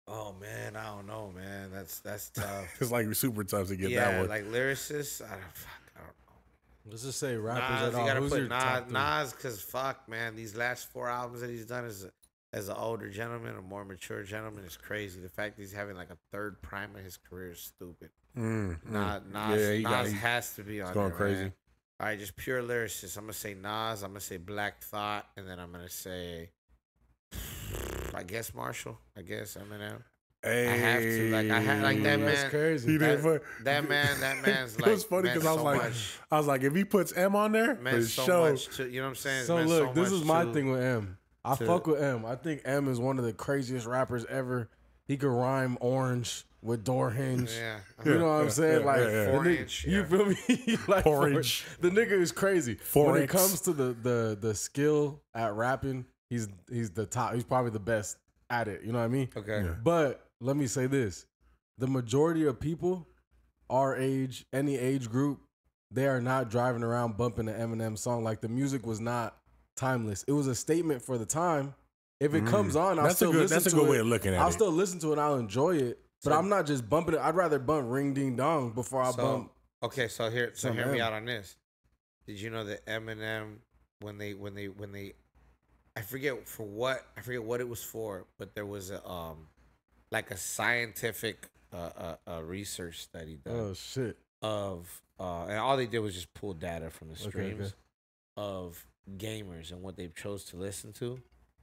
Oh man, I don't know, man. That's that's tough. It's like super tough to get yeah, that one. like lyricists. I don't, fuck, I don't know. Let's just say rappers Nas, at you gotta Who's put your Nas. Nas, cause fuck, man, these last four albums that he's done as a, as an older gentleman, a more mature gentleman, is crazy. The fact that he's having like a third prime of his career is stupid. Mm, mm. Nas, Nas, Yeah, he got- Nas he- has to be on. going there, crazy. man. All right, just pure lyricist. I'm gonna say Nas. I'm gonna say Black Thought, and then I'm gonna say, I guess Marshall. I guess Eminem. Hey, I have to, like, I had- like, that That's man- crazy. He did, That, but that man, that man's like. it was funny because I was so like, much, I was like, if he puts M on there, for meant his so show, much to you know what I'm saying. So meant look, this is my to- thing with M. I to- fuck with M. I think M is one of the craziest rappers ever. He could rhyme orange with door hinge. Yeah, You know what I'm saying? yeah, like yeah, yeah. the Four nigga- inch, you yeah. feel me? like Four four- inch. The nigga is crazy. Four when it comes to the the the skill at rapping, he's he's the top. He's probably the best at it. You know what I mean? Okay. Yeah. But let me say this: the majority of people, our age, any age group, they are not driving around bumping the Eminem song. Like the music was not timeless. It was a statement for the time. If it Mm. comes on, I'll that's a still good. listen That's a to good it. way of looking at it. I'll still listen to it. and I'll enjoy it. But So- I'm not just bumping it. I'd rather bump Ring Ding Dong before I So bump. okay, so here, so Some hear me out on this. Did you know that Eminem when they when they when they, I forget for what I forget what it was for, but there was a um, like a scientific uh, uh, uh research study done Oh shit! of uh, and all they did was just pull data from the streams okay. of gamers and what they chose to listen to,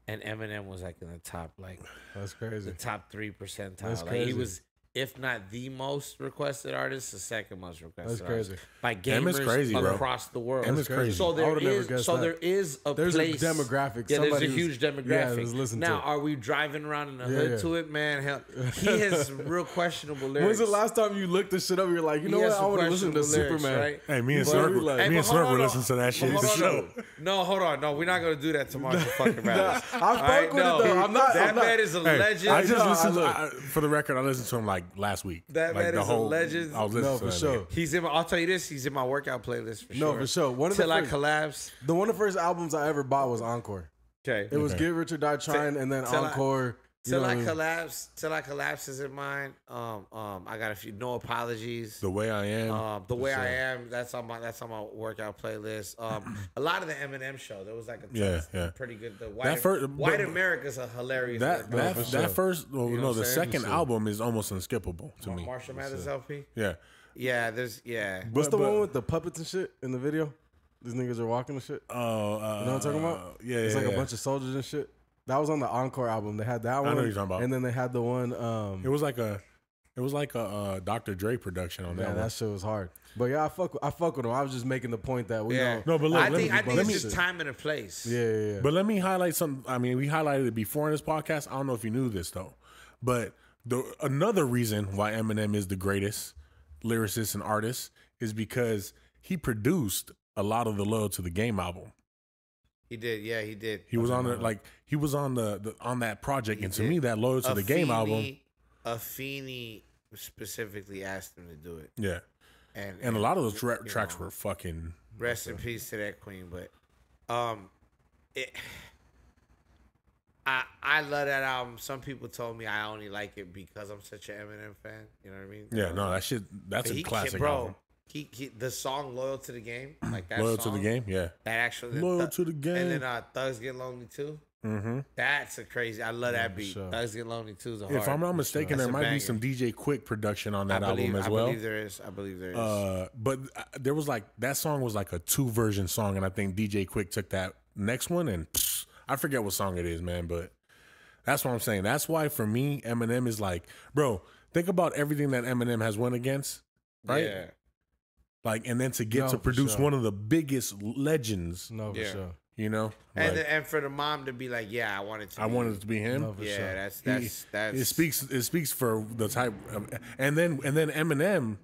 and Eminem was like in the top like That's crazy the top three percentile. That's Like he was, if not the most requested artist, the second most requested That's artist crazy. by is gamers crazy, bro. across the world. M is That's crazy. crazy. So I there would've never so that. there is a There's place. a demographic. Yeah, there's a who's- huge Yeah, demographic. let's listen now, to. are we driving around in the Yeah, hood yeah. to it, man? Hell, he has real questionable lyrics. When's the last time you looked this shit up? You're like, you know has what? I want to listen to lyrics, Superman. right? Hey, me and But Smirk, we like- me and but Smirk hold would on, listen to that shit. but the hold show. on. No, hold on. No, we're not gonna do that tomorrow. Fucking Nah, I All fuck right, with it though. I'm not. That man is a legend. I just No, I listened. for the record, I listened to him like last week. That like man the is a whole, legend. I was listening No, for sure. nigga. He's in. My, I'll tell you this. He's in my workout playlist for No, sure. for sure. One of the Till I first, collapse. the one of the first albums I ever bought was Encore. Okay. It was Okay. Get Rich or Die Trying, and then Encore. I- Encore. you Till know, I collapse. Till I collapse is in mine. Um, um, I got a few. No apologies. The way I am. Um, the way sure. I am. That's on my. That's on my workout playlist. Um, a lot of the Eminem show. There was like a Yeah, yeah. pretty good. The white, first- white but- America's a hilarious. that record. that for that sure. first, well, You know no, the saying? second sure. album is almost unskippable to me. Marshall Mathers LP. Yeah, yeah, there's yeah. What's the But- one with the puppets and shit in the video? These niggas are walking and shit. Oh, uh, You know what I'm talking about? Yeah, It's yeah, like yeah. a bunch of soldiers and shit. That was on the Encore album. They had that one. I know what you're talking about. And then they had the one. Um, It was like a, it was like a uh, Dr. Dre production on that yeah, that shit was hard. But yeah, I fuck. I fuck with him. I was just making the point that we Yeah. don't. No, but look, I let think me- I think it's me- just time and a place. Yeah, yeah, yeah. But let me highlight some. I mean, we highlighted it before in this podcast. I don't know if you knew this though, but the another reason why Eminem is the greatest lyricist and artist is because he produced a lot of the Loyal to the Game album. He did. Yeah, he did. He was on it like he was on the, the on that project, and to me, that Loyal to the Game album, Afeni specifically asked him to do it, yeah, and and a lot of those tra- tracks know, were fucking. Rest in peace to that queen, but um, it. I I love that album. Some people told me I only like it because I'm such an Eminem fan. You know what I mean? Yeah, no, that shit. That's But a classic bro. album. He, he the song "Loyal to the Game," like that. Loyal to the game, yeah. That actually Loyal to the game. and then uh, Thugs Get Lonely too. Mm-hmm. That's a crazy. I love that beat. sure. Thugs Get Lonely too is a If hard. I'm not mistaken, That's there a might be some DJ Quik production on that believe, album as I well. I believe there is. I believe there is. Uh, but uh, there was like that song was like a two version song, and I think DJ Quik took that next one, and psh, I forget what song it is, man. But that's what I'm saying. That's why for me, Eminem is like, bro. Think about everything that Eminem has went against, right? Yeah. Like, and then to get No, to produce sure. one of the biggest legends, no, for Yeah. sure. You know. And Like, then, and for the mom to be like, yeah, I wanted to. I be- wanted it to be him. No, Yeah, sure. that's He- that's that's. it speaks it speaks for the type of, and then and then Eminem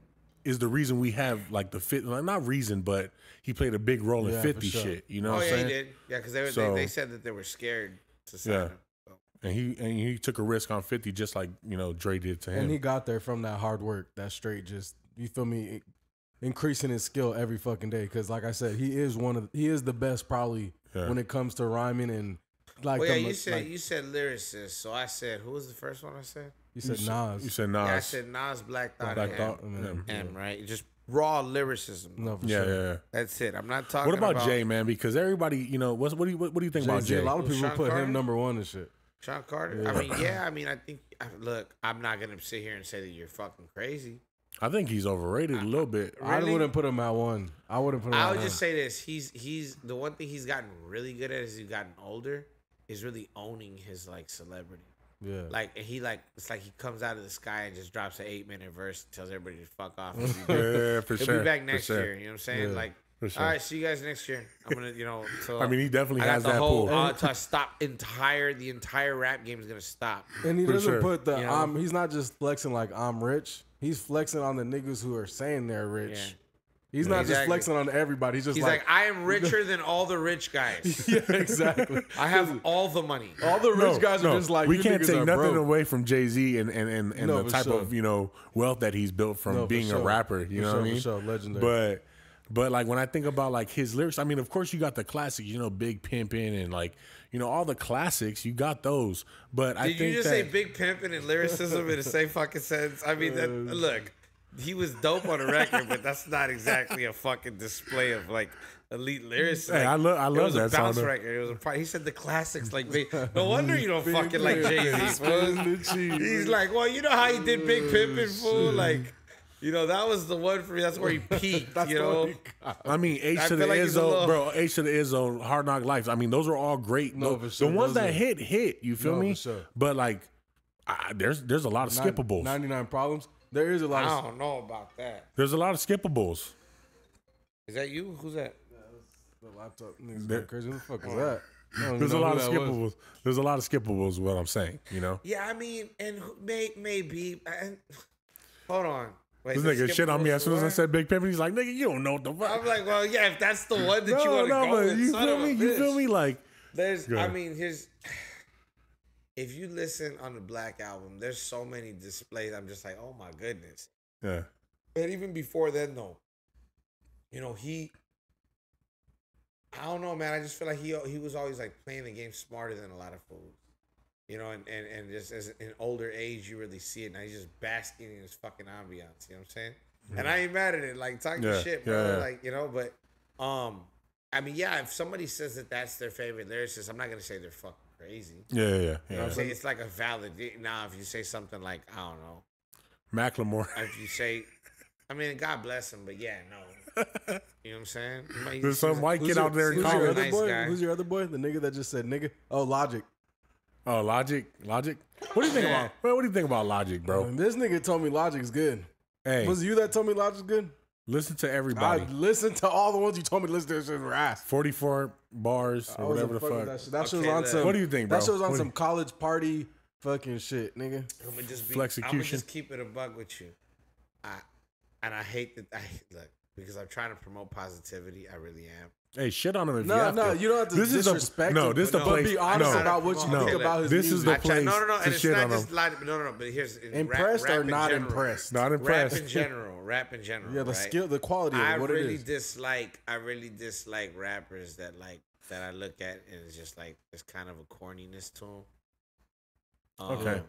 is the reason we have like the fit like, not reason but he played a big role in Yeah, for 50 sure. shit you know Oh what yeah, I'm he saying did. Yeah, because they, So- they they said that they were scared to sign Yeah. him. So. and he and he took a risk on 50 just like you know Dre did to him And he got there from that hard work, that straight just you feel me, increasing his skill every fucking day. Because like I said, he is one of he is the best probably Yeah. when it comes to rhyming and like. Well, yeah, the, you said like, you said lyricist, so I said who was the first one I said? you said you Nas. you said Nas Yeah, I said Nas, Black oh, Thought, Black Thought, M, yeah. M, right? Just raw lyricism. no, for yeah, sure. yeah yeah That's it. I'm not talking. what about, Jay man because everybody you know what's what do you what, what do you think about Jay-Z, Jay a lot of people Sean put Carter? him number one and shit. Sean Carter? I mean, yeah. I mean, I think. Look, I'm not gonna sit here and say that you're fucking crazy. I think he's overrated a little bit I wouldn't put him at one. I wouldn't put him. At I would one. just say this: he's he's the one thing he's gotten really good at as he's gotten older is really owning his like celebrity. yeah. Like and he like it's like he comes out of the sky and just drops an eight minute verse, tells everybody to fuck off. And he'll be back. yeah for He'll sure be back next sure. year. You know what I'm saying? Yeah. Like, sure. all right, see you guys next year. I'm gonna, you know. So I mean he definitely I has the that whole pull uh, to stop entire the entire rap game is gonna stop. And he For doesn't sure. put the You know? I'm he's not just flexing like I'm rich. He's flexing on the niggas who are saying they're rich. Yeah. He's not just flexing on everybody. He's just He's like, like, I am richer than all the rich guys. yeah, exactly. I have all the money. All the rich No, guys no, are just like we you can't take are nothing broke. away from Jay Z and and and, and No, the type sure. of you know wealth that he's built from No, for being a rapper. You For know sure, what I mean? sure. Legendary. But but like when I think about like his lyrics, I mean, of course you got the classics, you know, Big Pimpin' and like you know all the classics. You got those, but I Did think you just that, say big pimping and lyricism in the same fucking sentence? I mean, that, look, he was dope on the record, but that's not exactly a fucking display of like elite lyrics. Hey, I lo- I it love was that a song, bounce though. record. It was a part. He said the classics like big. No wonder you don't fucking like Jay Z. He's like, well, you know how he did Big Pimpin' fool, like. You know that was the one for me. That's where he peaked. you know, I mean, H I to the like Izzo, little- bro. H to the Izzo, Hard Knock Life. I mean, those are all great. No, the, for sure. the ones Those that are- hit, hit. You feel No, me? for sure. But like, I, there's there's a lot of skippables. 99 problems. There is a lot I of don't know about that. There's a lot of skippables. Is that you? Who's that? the laptop niggas going crazy. Who the fuck is that? I There's a lot of that was. skippables. There's a lot of skippables. What I'm saying. You know, Yeah, I mean, and may maybe. And, hold on. Wait, this nigga shit on me as soon as I said Big Pimpin'. He's like, nigga, you don't know what the fuck. I'm like, well, yeah, if that's the one that you no, want to no, go but with, you feel me? You feel me? Like, There's, I mean, here's. If you listen on the Black album, there's so many displays. I'm just like, oh my goodness. yeah, But even before then, though, you know, he. I don't know, man. I just feel like he he was always like playing the game smarter than a lot of fools. You know, and, and, and just as in older age, you really see it. Now he's just basking in his fucking ambiance. You know what I'm saying? And I ain't mad at it. Like talking Yeah, shit, bro. yeah. Like you know, but um, I mean, yeah. If somebody says that that's their favorite lyricist, I'm not gonna say they're fucking crazy. yeah, yeah, yeah. You know what. I'm saying? It's like a valid. Now, if you say something like I don't know, Macklemore. if you say I mean, God bless him, but yeah, no. You know what I'm saying? There's some white kid your, out there in who's your other Nice boy? guy. Who's your other boy? The nigga that just said nigga? Oh, Logic. Oh, Logic, Logic. What do you think Yeah. about? Man, what do you think about Logic, bro? And this nigga told me Logic's good. Hey, Was it you that told me Logic's good? listen to I everybody. listened to all the ones you told me to listen to. This shit ass. 44 bars I or wasn't whatever the fucking fuck. That shit, that shit Okay, was on look. some. What do you think, That bro? shit was on What do some you- college party fucking shit, nigga. I'm gonna just be. I'm gonna Flexicution. just keep it a bug with you. I and I hate that. I look because I'm trying to promote positivity. I really am. Hey, shit on him if you No, have no, to. you don't have to This is the- disrespect no, this is but the no, place- Be honest no. about what you No, think okay, about his this is music. the I try, no, no, no, and it's not just him. like, no, no, no. But here's Impressed rap or not general. impressed? Not impressed. Rap in general. Rap in general. Yeah, the right? skill, the quality of I what really it is. dislike. I really dislike rappers that like that I look at and it's just like there's kind of a corniness to them. Okay. Um,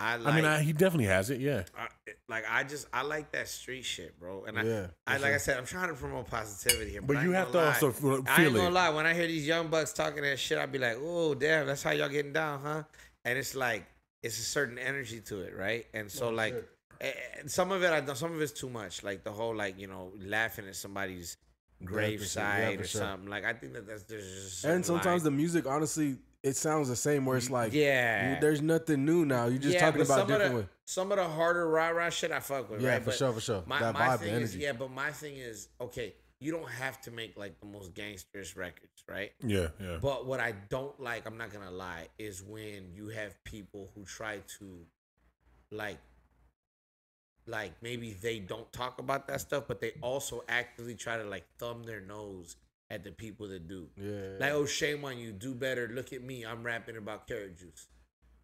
I like. I mean, I, he definitely has it. Yeah. I, like I just I like that street shit, bro. And Yeah, I, I like I said, I'm trying to promote positivity here. But I you have to gonna also lie. f- I ain't feel gonna lie. When I hear these young bucks talking that shit, I be like, oh damn, that's how y'all getting down, huh? And it's like it's a certain energy to it, right? And so like eh, eh, some of it, I some of it's too much. Like the whole like you know laughing at somebody's graveside yeah, for or sure. something. Like I think that that's there's just And sometimes the music, honestly, it sounds the same. Where it's like, yeah, you- there's nothing new now. You're just yeah, talking about some different of the, way. some of the harder rah rah shit I fuck with. Yeah, right? for But sure, for sure. My, That my vibe, thing is, yeah, but my thing is, okay, you don't have to make like the most gangsters records, right? Yeah. Yeah. But what I don't like, I'm not gonna lie, is when you have people who try to, like, like maybe they don't talk about that stuff, but they also actively try to like thumb their nose at the people that do. Yeah. Like, oh, shame on you. Do better. Look at me. I'm rapping about carrot juice.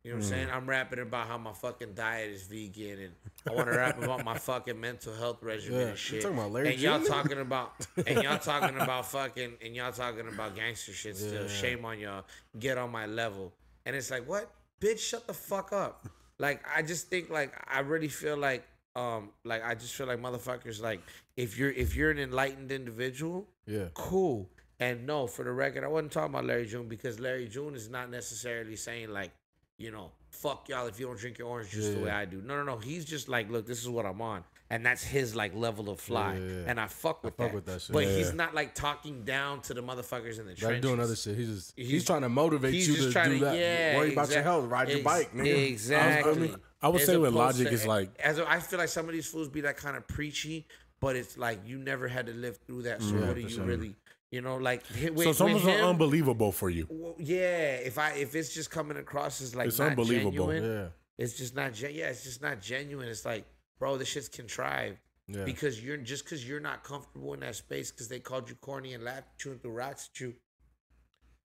You know what I'm saying? Mm. I'm rapping about how my fucking diet is vegan and I want to rap about my fucking mental health regimen Yeah, and shit. talking about Larry and y'all talking about and y'all talking about fucking and y'all talking about gangster shit still. Yeah. Shame on y'all. Get on my level. And it's like, what? Bitch, shut the fuck up. Like I just think like I really feel like um like I just feel like motherfuckers like if you're if you're an enlightened individual, yeah. cool. And no, for the record, I wasn't talking about Larry June because Larry June is not necessarily saying like, you know, fuck y'all if you don't drink your orange juice the way I do. No, no, no. He's just like, look, this is what I'm on, and that's his like level of fly, Yeah, yeah, yeah. and I fuck with fuck that. with that shit. But Yeah, he's yeah. not like talking down to the motherfuckers in the Like trenches. doing other shit. He's just he's, He's- trying to motivate you to do to, that. yeah. Worry about your health. Ride your bike, nigga. Exactly. I would say with Logic, to- it's like- as I feel like some of these fools be like kind of preachy, but it's like you never had to live through that. So Yeah, what do you sure. really, you know, like with, so some with of them him, unbelievable for you. well, yeah, if I if it's just coming across as like It's unbelievable. genuine, Yeah. it's just not gen- yeah, it's just not genuine. It's like, bro, this shit's contrived Yeah. because you're just because you're not comfortable in that space because they called you corny and laughed at you and threw rocks at you.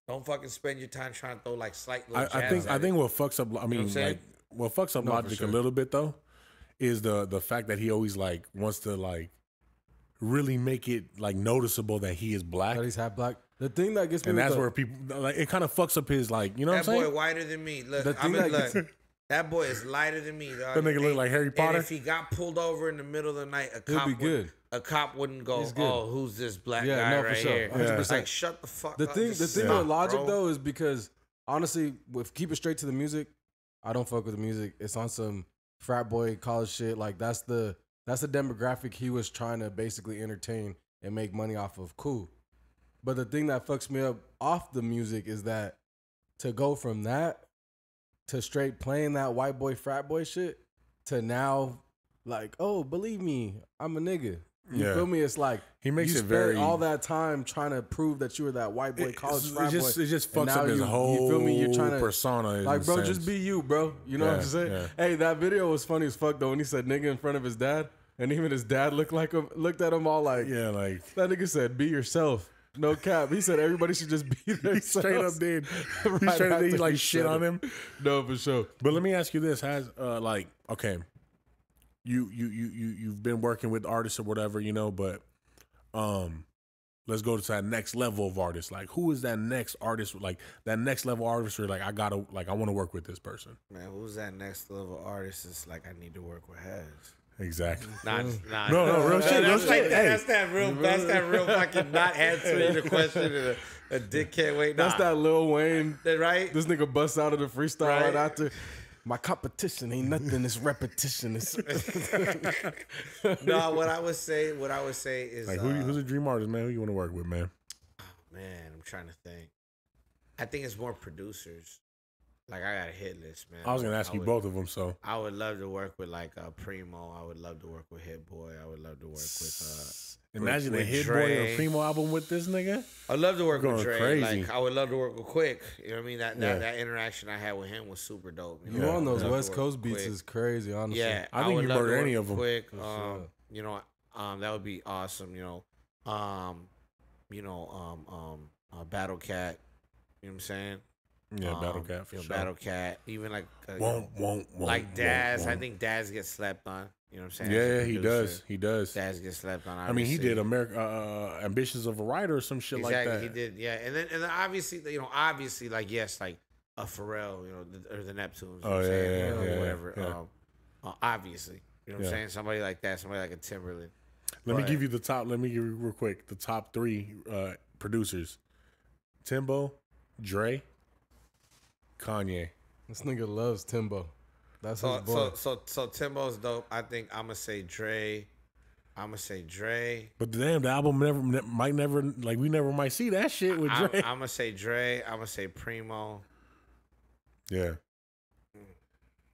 Don't fucking spend your time trying to throw like slight I, little I think I it. think what fucks up. I mean, I'm saying? like what fucks up No, Logic sure. a little bit though is the the fact that he always like wants to like really make it like noticeable that he is black, That he's half black. The thing that gets me and that's the- where people like it kind of fucks up his like you know that what I'm boy saying. whiter than me. Look, The I thing mean, that look, that boy is lighter than me. Dog. That nigga look like Harry Potter? And if he got pulled over in the middle of the night, a He'll cop be would, good. A cop wouldn't go, "Oh, who's this black Yeah, guy no, for right sure. here?" 100%. It's like, shut the fuck the up. thing, Just the thing stop, with Logic bro. though is because honestly, with keep it straight to the music, I don't fuck with the music. It's on some frat boy college shit. Like that's the that's the demographic he was trying to basically entertain and make money off of. Cool, but the thing that fucks me up off the music is that to go from that to straight playing that white boy frat boy shit to now like oh believe me I'm a nigga. You Yeah. feel me? It's like He makes you it very- all that time trying to prove that you were that white boy It, college frat it just boy. it just fucks up his you- you whole feel me? You're trying to- persona. Like, bro, just be you, bro. You know what I'm saying? yeah. Hey, that video was funny as fuck though when he said nigga in front of his dad, and even his dad looked like him, looked at him all like, yeah, like that nigga said, "Be yourself." No cap. He said everybody should just be themselves. straight up did. Right He's straight up did like shit on him. No, for sure. But let me ask you this: Has uh like okay, you you you you you've been working with artists or whatever, you know, but um, let's go to that next level of artist. Like, who is that next artist? Like that next level artist? Where like I gotta like I want to work with this person. Man, who's that next level artist? It's like I need to work with Hez. Exactly. Not, nah, No, no, real shit, real That's, shit. that- Hey. that's that real. That's that real fucking not answering the question. And a, a dick can't wait. That's that Lil Wayne. That right? This nigga busts out of the freestyle right, Right. after. My competition ain't nothing. It's repetition. It's no, what I would say, what I would say is, Like who? uh, who's a dream artist, man? Who you want to work with, man? man, I'm trying to think. I think it's more producers. Like I got a hit list, man. I was gonna would- ask you would- both of them. So I would love to work with like uh, Primo. I would love to work with Hit Boy. I would love to work with. Imagine a with Hit Boy Dre. or Primo album with this nigga. I'd love to work Going with Dre. crazy. Like I would love to work with Quik. You know what I mean? That that, Yeah. that interaction I had with him was super dope. you Yeah. on those I'd love to West Coast beats Quik. is crazy. Honestly, Yeah, I think would you love to murder work any with of 'em. Quik, um, sure. you know, um, that would be awesome. You know, um, you know, um, um, uh, Battle Cat. You know what I'm saying? Yeah, Battle Um, Cat for you know, sure. Battle Cat. Even like uh, Won't, won't, won't. like Daz. won't, I won't. think Daz gets slept on. You know what I'm saying? Yeah, yeah, he does. He does. Daz gets slept on. I mean, he did America, uh, Ambitionz Az a Ridah or some shit exactly. like that. He did. Yeah, and then and then obviously, you know, obviously, like yes, like a Pharrell, you know, the, or the Neptunes. You know Oh, what I'm yeah, saying? yeah, You know, yeah, whatever. yeah. Um, uh, obviously, you know what Yeah. I'm saying? Somebody like that, somebody like a Timbaland. Let me give you the top. Let me give you real quick the top three uh, producers: Timbo, Dre, Kanye. this nigga loves Timbo. That's his So boy. so so so Timbo's dope. I think I'm gonna say Dre. I'm gonna say Dre. But damn, the album never ne- might never like we never might see that shit with I'm, Dre. I'm gonna say Dre. I'm gonna say Primo. yeah.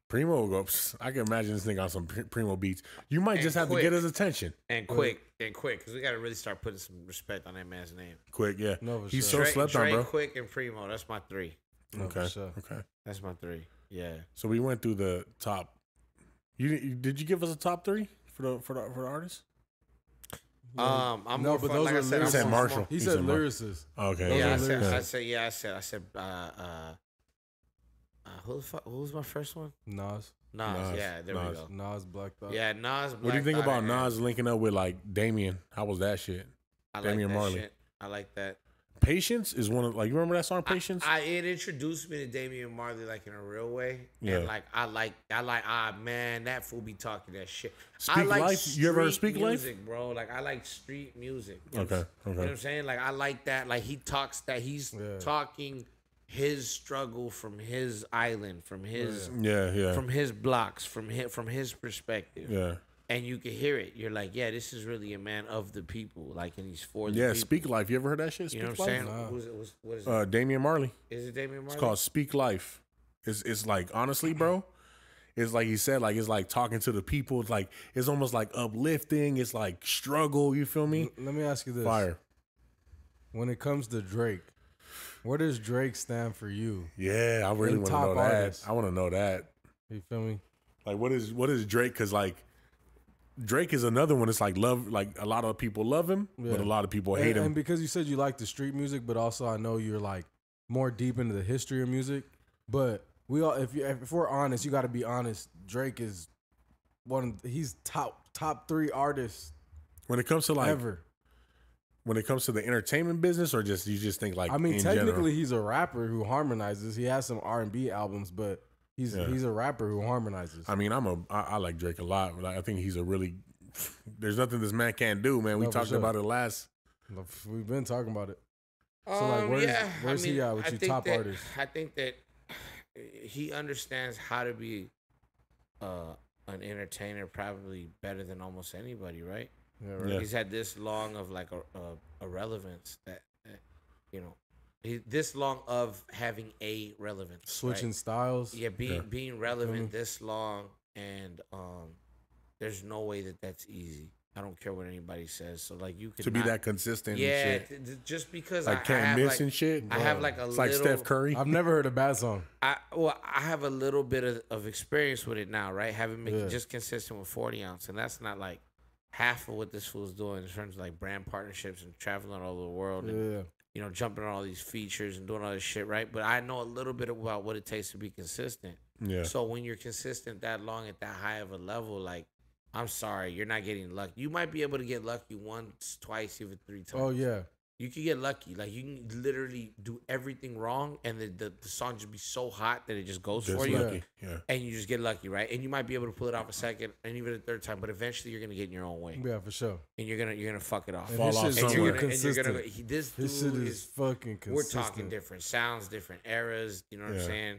Primo will go. psst, I can imagine this nigga on some Primo beats. You might And just have to get his attention. And Quik, and Quik, because we got to really start putting some respect on that man's name. Quik, yeah. No, He's sure. so Dre, slept Dre, on, bro. Quik, and Primo. That's my three. No, okay, sure. okay. That's my three. Yeah. So we went through the top. You, you did you give us a top three for the for the for the artists? Um, I'm No, more but fun, those like were I said, He I'm said more- Marshall. He He said said lyricist. Okay. Yeah, I said, I said, yeah, I said, I said, uh, uh, uh who the fuck, who was my first one? Nas, Nas. Nas, yeah, there Nas. we go. Nas, Black Thought. Yeah, Nas. What do you think Thought, about Nas linking up with like Damian? How was that shit? I like Damian that Marley. shit. I like that. Patience is one of like you remember that song Patience? I, it introduced me to Damian Marley like in a real way. Yeah. And like I like I like ah man, that fool be talking that shit. I like Life? You ever Speak Life? music, bro. Like I like street music. You know Okay, You know what. I'm saying? Like I like that. Like he talks that he's Yeah. talking his struggle from his island, from his Yeah, yeah. from his blocks, from his from his perspective. yeah. And you can hear it. You're like, yeah, this is really a man of the people. Like and he's for the Yeah, people. Speak Life. You ever heard that shit? You Speak know what I'm saying? Life? Nah. Who's it, who's, what is it? Uh Damian Marley. is it Damian Marley? It's called Speak Life. It's it's like honestly, bro. It's like he said, like it's like talking to the people. It's like it's almost like uplifting. It's like struggle. You feel me? Let me ask you this: Fire. When it comes to Drake, where does Drake stand for you? Yeah, I really want to top know that. I want to know that. You feel me? Like, what is what is Drake? Because like Drake is another one. It's like love. Like a lot of people love him, but a lot of people And, hate him. and because you said you like the street music, but also I know you're like more deep into the history of music. But we all, if you if we're honest, you got to be honest. Drake is one. Of, he's top top three artists when it comes to like ever. when it comes to the entertainment business, or just you just think like I mean, technically, general? he's a rapper who harmonizes. He has some R and B albums, but he's Yeah. he's a rapper who harmonizes. I mean, I'm a I, I like Drake a lot. Like, I think he's a really. There's nothing this man can't do, man. We No, talked sure. about it last. We've been talking about it. So, like, Um, where's- yeah, where's he at with I you think top that- artists? I think that he understands how to be uh, an entertainer probably better than almost anybody, right? Yeah, right. Yeah. He's had this long of like a, a, a relevance that, that you know, he, this long of having a relevance, Switching right? styles. Yeah, being Yeah. being relevant Mhm. this long, and um, there's no way that that's easy. I don't care what anybody says. So like you could To be that consistent, yeah, and shit. th- th- just because like I, I can't have miss like, and shit. I have like a It's little, like Steph Curry. I've never heard a bad song. I well, I have a little bit of, of experience with it now, right? Having been Yeah. just consistent with forty ounce, and that's not like half of what this fool's doing in terms of like brand partnerships and traveling all over the world, and Yeah. You know, jumping on all these features and doing all this shit, right? But I know a little bit about what it takes to be consistent. yeah, So when you're consistent that long at that high of a level, like I'm sorry, you're not getting lucky. You might be able to get lucky once, twice, even three oh, times. Oh yeah. You could get lucky. Like you can literally do everything wrong, and the, the, the song just be so hot that it just goes just for you. Yeah. and you just get lucky, right? And you might be able to pull it off a second and even a third time, but eventually you're gonna get in your own way, Yeah, for sure. and you're gonna you're gonna fuck it off. And Fall his off shit's And you're gonna, and you're gonna he, this His dude shit is is fucking we're talking different sounds, different eras. You know what Yeah. I'm saying?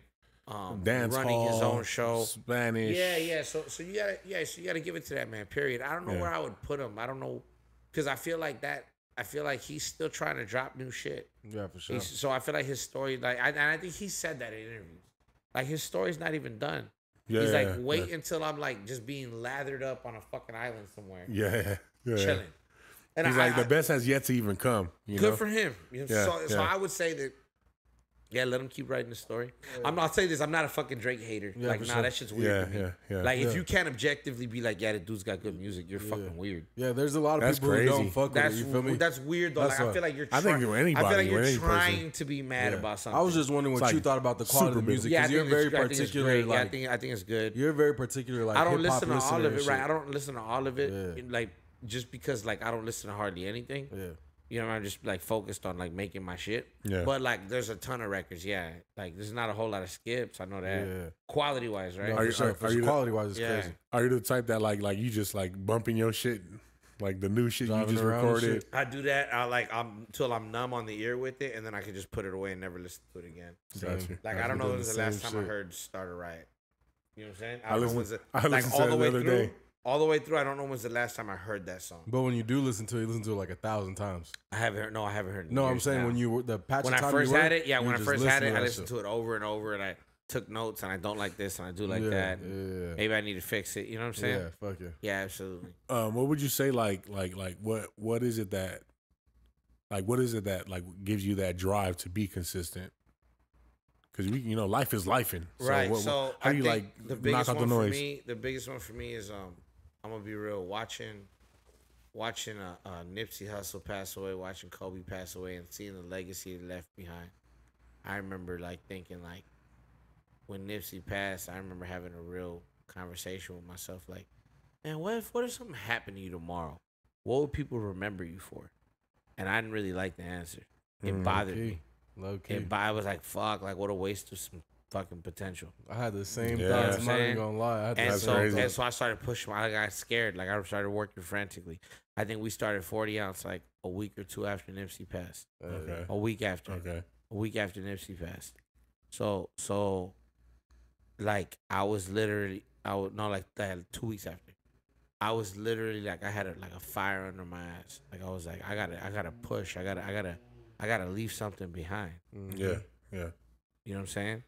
um, Dance running hall, his own show. Spanish. Yeah, yeah. So, so you gotta, yeah. So you gotta give it to that man. Period. I don't know Yeah. where I would put him. I don't know, because I feel like that. I feel like he's still trying to drop new shit. Yeah, for sure. He's, so I feel like his story, like, I, and I think he said that in interviews. Like his story's not even done. Yeah, He's like, wait yeah. until I'm like just being lathered up on a fucking island somewhere, Yeah, yeah. chilling. And He's I, like I- the best has yet to even come. You good know? for him. You know, Yeah, so, so. I would say that. Yeah, let him keep writing the story. I'm not saying this. I'm not a fucking Drake hater. Yeah, like, for nah, sure. that shit's yeah, weird. to me. yeah, yeah. Like, if you can't objectively be like, yeah, the dude's got good music, you're fucking weird. yeah, there's a lot of That's people who don't fuck with That's it. You feel me? that's weird though. That's like, I feel like you're. I think try- with I feel like you're with any person. trying to be mad Yeah. about something. I was just wondering what It's you thought about the quality of the music yeah, I because you're think it's- very I think it's particular. great. yeah, I think I think it's good. you're very particular. Like I don't listen to all of it, right? I don't listen to all of it, like just because like I don't listen to hardly anything. Yeah. You know, I'm just like focused on like making my shit. Yeah. But like, there's a ton of records. Yeah, like there's not a whole lot of skips. I know that. Yeah. Quality wise, right? No, Are you- sure. are- are you the- Quality wise, it's Yeah. crazy. Are you the type that like like you just like bumping your shit, like the new shit Driving you just recorded? I do that. I like I'm until I'm numb on the ear with it, and then I can just put it away and never listen to it again. Got Same. you. Like I've I don't know doing when was the the last same time I heard "Start a Riot." You know what I'm saying? I don't know listened- when's I like listened to all it the the way other through. day. All the way through. I don't know when's the last time I heard that song. But when you do listen to it, you listen to it like a thousand times. I haven't heard. No, I haven't heard. it No, I'm saying now. when you were the patch when I first you were, had it, yeah, when I first had it, I listened to it over and over, and I took notes, and I don't like this, and I do like yeah, that. Yeah, Maybe I need to fix it. You know what I'm saying? yeah, fuck yeah. Yeah, absolutely. Um, what would you say like like like what what is it that like what is it that like gives you that drive to be consistent? Because we you know life is lifing. So right. what- so how do you like the knock biggest out the noise? for me, the biggest one for me is um, I'm gonna be real. Watching, watching uh, uh, Nipsey Hussle pass away, watching Kobe pass away, and seeing the legacy he left behind. I remember like thinking like, when Nipsey passed, I remember having a real conversation with myself like, man, what if what if something happened to you tomorrow? What would people remember you for? And I didn't really like the answer. It Mm, bothered me. Low key. It, I was like, fuck, like what a waste of some fucking potential. I had the same Yeah. thoughts. You I'm know not I'm even gonna lie. I had the And so, same crazy. and so I started pushing. I got scared. Like I started working frantically. I think we started 40 ounce like a week or two after Nipsey passed. Okay. A week after. Okay. A week after Nipsey passed. So so, like I was literally I was no like that two weeks after. I was literally like I had a, like a fire under my ass. Like I was like I gotta I gotta push. I gotta I gotta I gotta leave something behind. Yeah. Yeah. You know what I'm saying?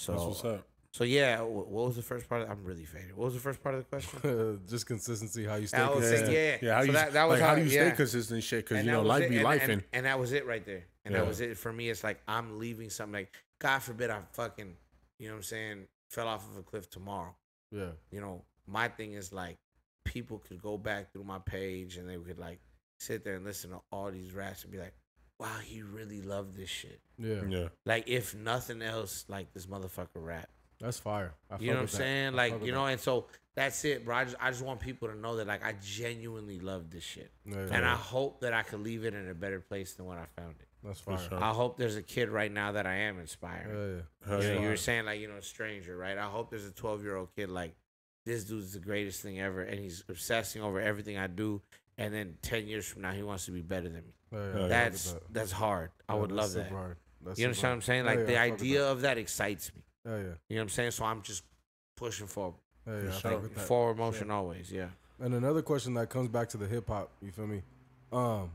So That's what's up. so yeah. What was the first part? Of, I'm really faded. What was the first part of the question? Just consistency, how you stay I consistent. yeah. Yeah. How So you that- that was like, how how- do you yeah. stay consistent? Shit. Because you know life it. be and, life and, and and that was it right there. And Yeah. that was it for me. It's like I'm leaving something. Like God forbid I fucking, you know what I'm saying, fell off of a cliff tomorrow. Yeah. You know, my thing is like people could go back through my page and they could like sit there and listen to all these raps and be like, wow, he really loved this shit. Yeah. yeah. Like if nothing else, like this motherfucker rap. That's fire. I You know what I'm with that. saying? Like fuck with you that. know, and so that's it, bro. I just I just want people to know that like I genuinely love this shit. Yeah, And yeah. I hope that I could leave it in a better place than when I found it. That's fire. sure. I hope there's a kid right now that I am inspiring. Yeah, yeah. you, know, you were saying like, you know, a stranger, right? I hope there's a 12 year old kid like, this dude's the greatest thing ever, and he's obsessing over everything I do. And then 10 years from now, he wants to be better than me. Yeah, yeah. That's that. that's hard. I would love that. hard. That's You understand what I'm saying? Like the idea of that excites me. Yeah, yeah. You know what I'm saying? So I'm just pushing forward. Yeah, yeah, fuck. Forward motion always, yeah. And another question that comes back to the hip hop, you feel me? Um,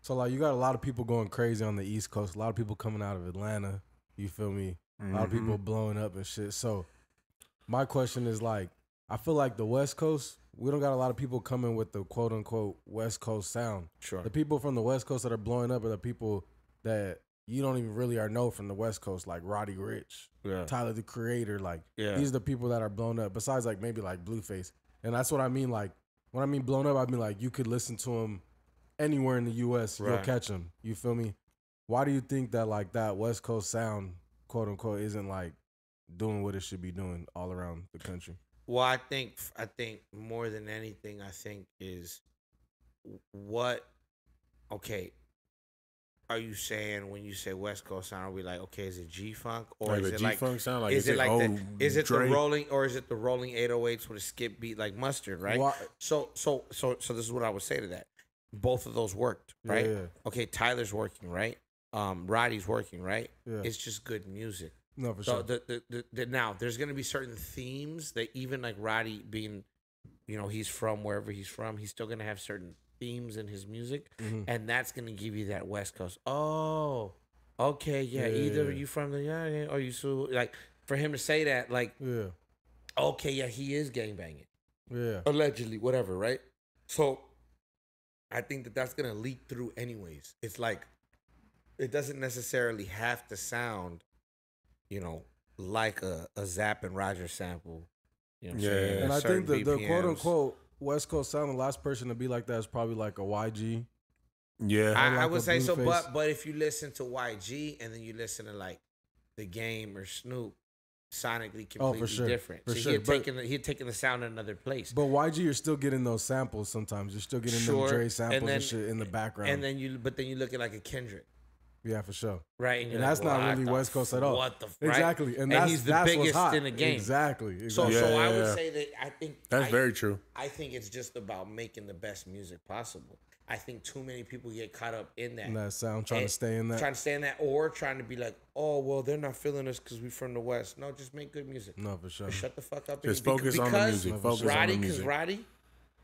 so like you got a lot of people going crazy on the East Coast, a lot of people coming out of Atlanta, you feel me? A lot of Mhm. people blowing up and shit. So my question is like, I feel like the West Coast, we don't got a lot of people coming with the quote unquote West Coast sound. Sure. The people from the West Coast that are blowing up are the people that you don't even really are know from the West Coast, like Roddy Ricch, Yeah. Tyler the Creator, like Yeah. these are the people that are blown up. Besides, like maybe like Blueface, and that's what I mean. Like when I mean blown up, I mean like you could listen to him anywhere in the U.S. You'll catch him. You feel me? Why do you think that like that West Coast sound, quote unquote, isn't like doing what it should be doing all around the country? Well, I think I think more than anything, I think is what. Okay, are you saying when you say West Coast sound? Are we like okay? Is it G Funk or Like is it like G-Funk sound, like, is is it it like the is it Drake? the rolling or is it the rolling 808s with a skip beat like mustard? Right. So so so so this is what I would say to that. Both of those worked, right? yeah. Okay, Tyler's working, right? Um, Roddy's working, right? Yeah. It's just good music. No, for So sure. the, the, the, the now there's gonna be certain themes that even like Roddy being, you know, he's from wherever he's from, he's still gonna have certain themes in his music, Mhm. and that's gonna give you that West Coast. Oh, okay, yeah. Yeah, either yeah, you from the yeah, yeah, or you so like for him to say that, like, Yeah. okay, yeah, he is gangbanging Yeah. allegedly, whatever, right? So I think that that's gonna leak through anyways. It's like it doesn't necessarily have to sound, you know, like a, a Zapp and Roger sample. You know what I'm Yeah, saying? yeah, And I think the, the quote unquote West Coast sound, the last person to be like that is probably like a YG. Yeah, I, I would say so, Blueface. but but if you listen to YG and then you listen to like the game or Snoop, sonically Oh, completely for sure, different. for so sure, he had but- taken the, he had taken the sound in another place. But YG, you're still getting those samples sometimes. You're still getting Sure, them Dre samples and, then- shit in the background. and then you but then you look at like a Kendrick. Yeah, for sure. Right, you're And like, that's not really West Coast at all. What the f- Exactly. And, And that's, he's the that's biggest what's hot. in the game. Exactly. So, exactly. Yeah, so I yeah, would yeah. say that I think that's I, very true. I think it's just about making the best music possible. I think too many people get caught up in that, in that sound, trying And to stay in that. trying to stay in that, or trying to be like, oh well, they're not feeling us because we're from the west. No, just make good music. no, for sure. Just shut the fuck up. Just and- focus on the music. No, Focus. Roddy, on the because music. Roddy,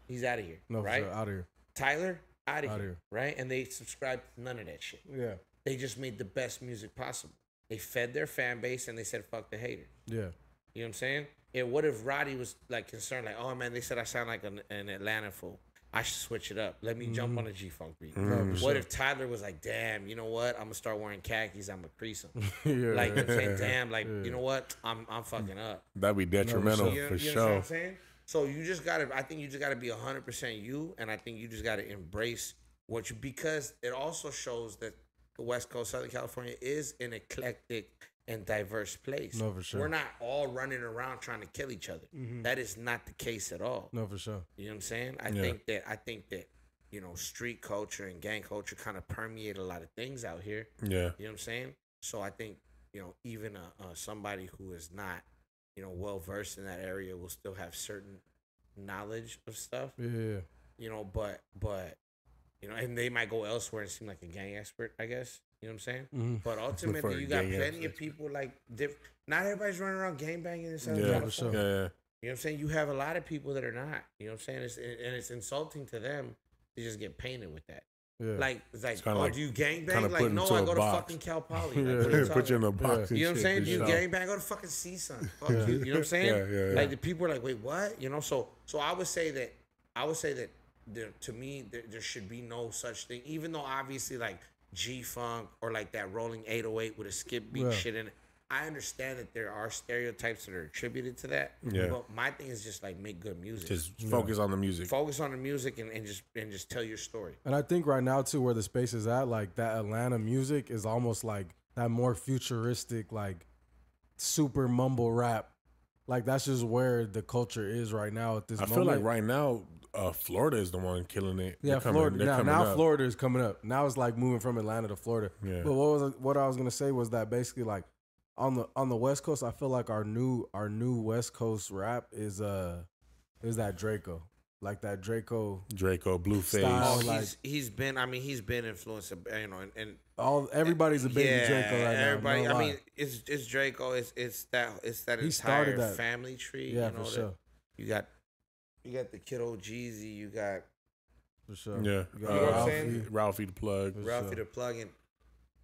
he's out of here, No, for right? sure. Out of here. Tyler, out of Outta here, here. right? And they subscribe to none of that shit. Yeah. They just made the best music possible. They fed their fan base and they said, fuck the haters. Yeah. You know what I'm saying? And what if Roddy was like concerned, like, oh man, they said I sound like an, an Atlanta fool. I should switch it up. Let me jump mm. on a G Funk beat. No, for What if Tyler was like, damn, you know what? I'm gonna start wearing khakis. I'm gonna crease them. yeah. Like, you know I'm saying? damn, like, Yeah. you know what? I'm I'm fucking up. That'd be detrimental You know, for you know what sure. I'm saying? So you just gotta. I think you just gotta be hundred percent you, and I think you just gotta embrace what you because it also shows that the West Coast, Southern California, is an eclectic and diverse place. No, for sure. We're not all running around trying to kill each other. That is not the case at all. No, for sure. You know what I'm saying? I Yeah. think that I think that you know street culture and gang culture kind of permeate a lot of things out here. Yeah, You know what I'm saying? So I think you know even uh, uh, somebody who is not you know well versed in that area will still have certain knowledge of stuff. Yeah. You know, but but you know, and they might go elsewhere and seem like a gang expert. I guess you know what I'm saying. Mhm. But ultimately, you got gang plenty of people like diff- not everybody's running around gang banging in Southern yeah, for sure. Yeah, yeah. You know what I'm saying? You have a lot of people that are not. You know what I'm saying? It's, and it's insulting to them to just get painted with that. Yeah. Like, it's like, It's kinda oh, like- do you gang kinda bang? put Like, no, into I a go to box. fucking Cal Poly. Like, Yeah. you Put you in a box. and You know what I'm saying? Do you sure. gang bang? Go to fucking CSUN. Fuck Yeah. you. You know what I'm saying? Yeah, yeah, yeah. Like the people are like, wait, what? You know, so so I would say that I would say that there, to me there, there should be no such thing. Even though obviously like G Funk or like that rolling 808 with a skip beat Yeah. shit in it. I understand that there are stereotypes that are attributed to that. Yeah. But my thing is just like make good music. Just focus on the music. focus on the music and, and just and just tell your story. And I think right now too, where the space is at, like that Atlanta music is almost like that more futuristic, like super mumble rap. Like that's just where the culture is right now at this I moment. feel like right now, uh, Florida is the one killing it. Yeah, coming- Florida. Now, now up. Florida is coming up. Now it's like moving from Atlanta to Florida. Yeah. But what was what I was gonna say was that basically like on the on the West Coast, I feel like our new our new West Coast rap is uh is that Drakeo, like that Drakeo. Drakeo, Blueface. Style. Oh, like- he's he's been. I mean, he's been influenced. You know, and, and All everybody's a baby yeah, Drakeo right everybody. now. no I lie. mean, it's it's Drakeo. It's it's that it's that He entire started that. family tree. yeah, you know, for sure, You got you got the kiddo Jeezy. You got for sure. Yeah, You got You know what I'm uh, saying? Ralfy the plug. For Ralfy sure. the plug-in,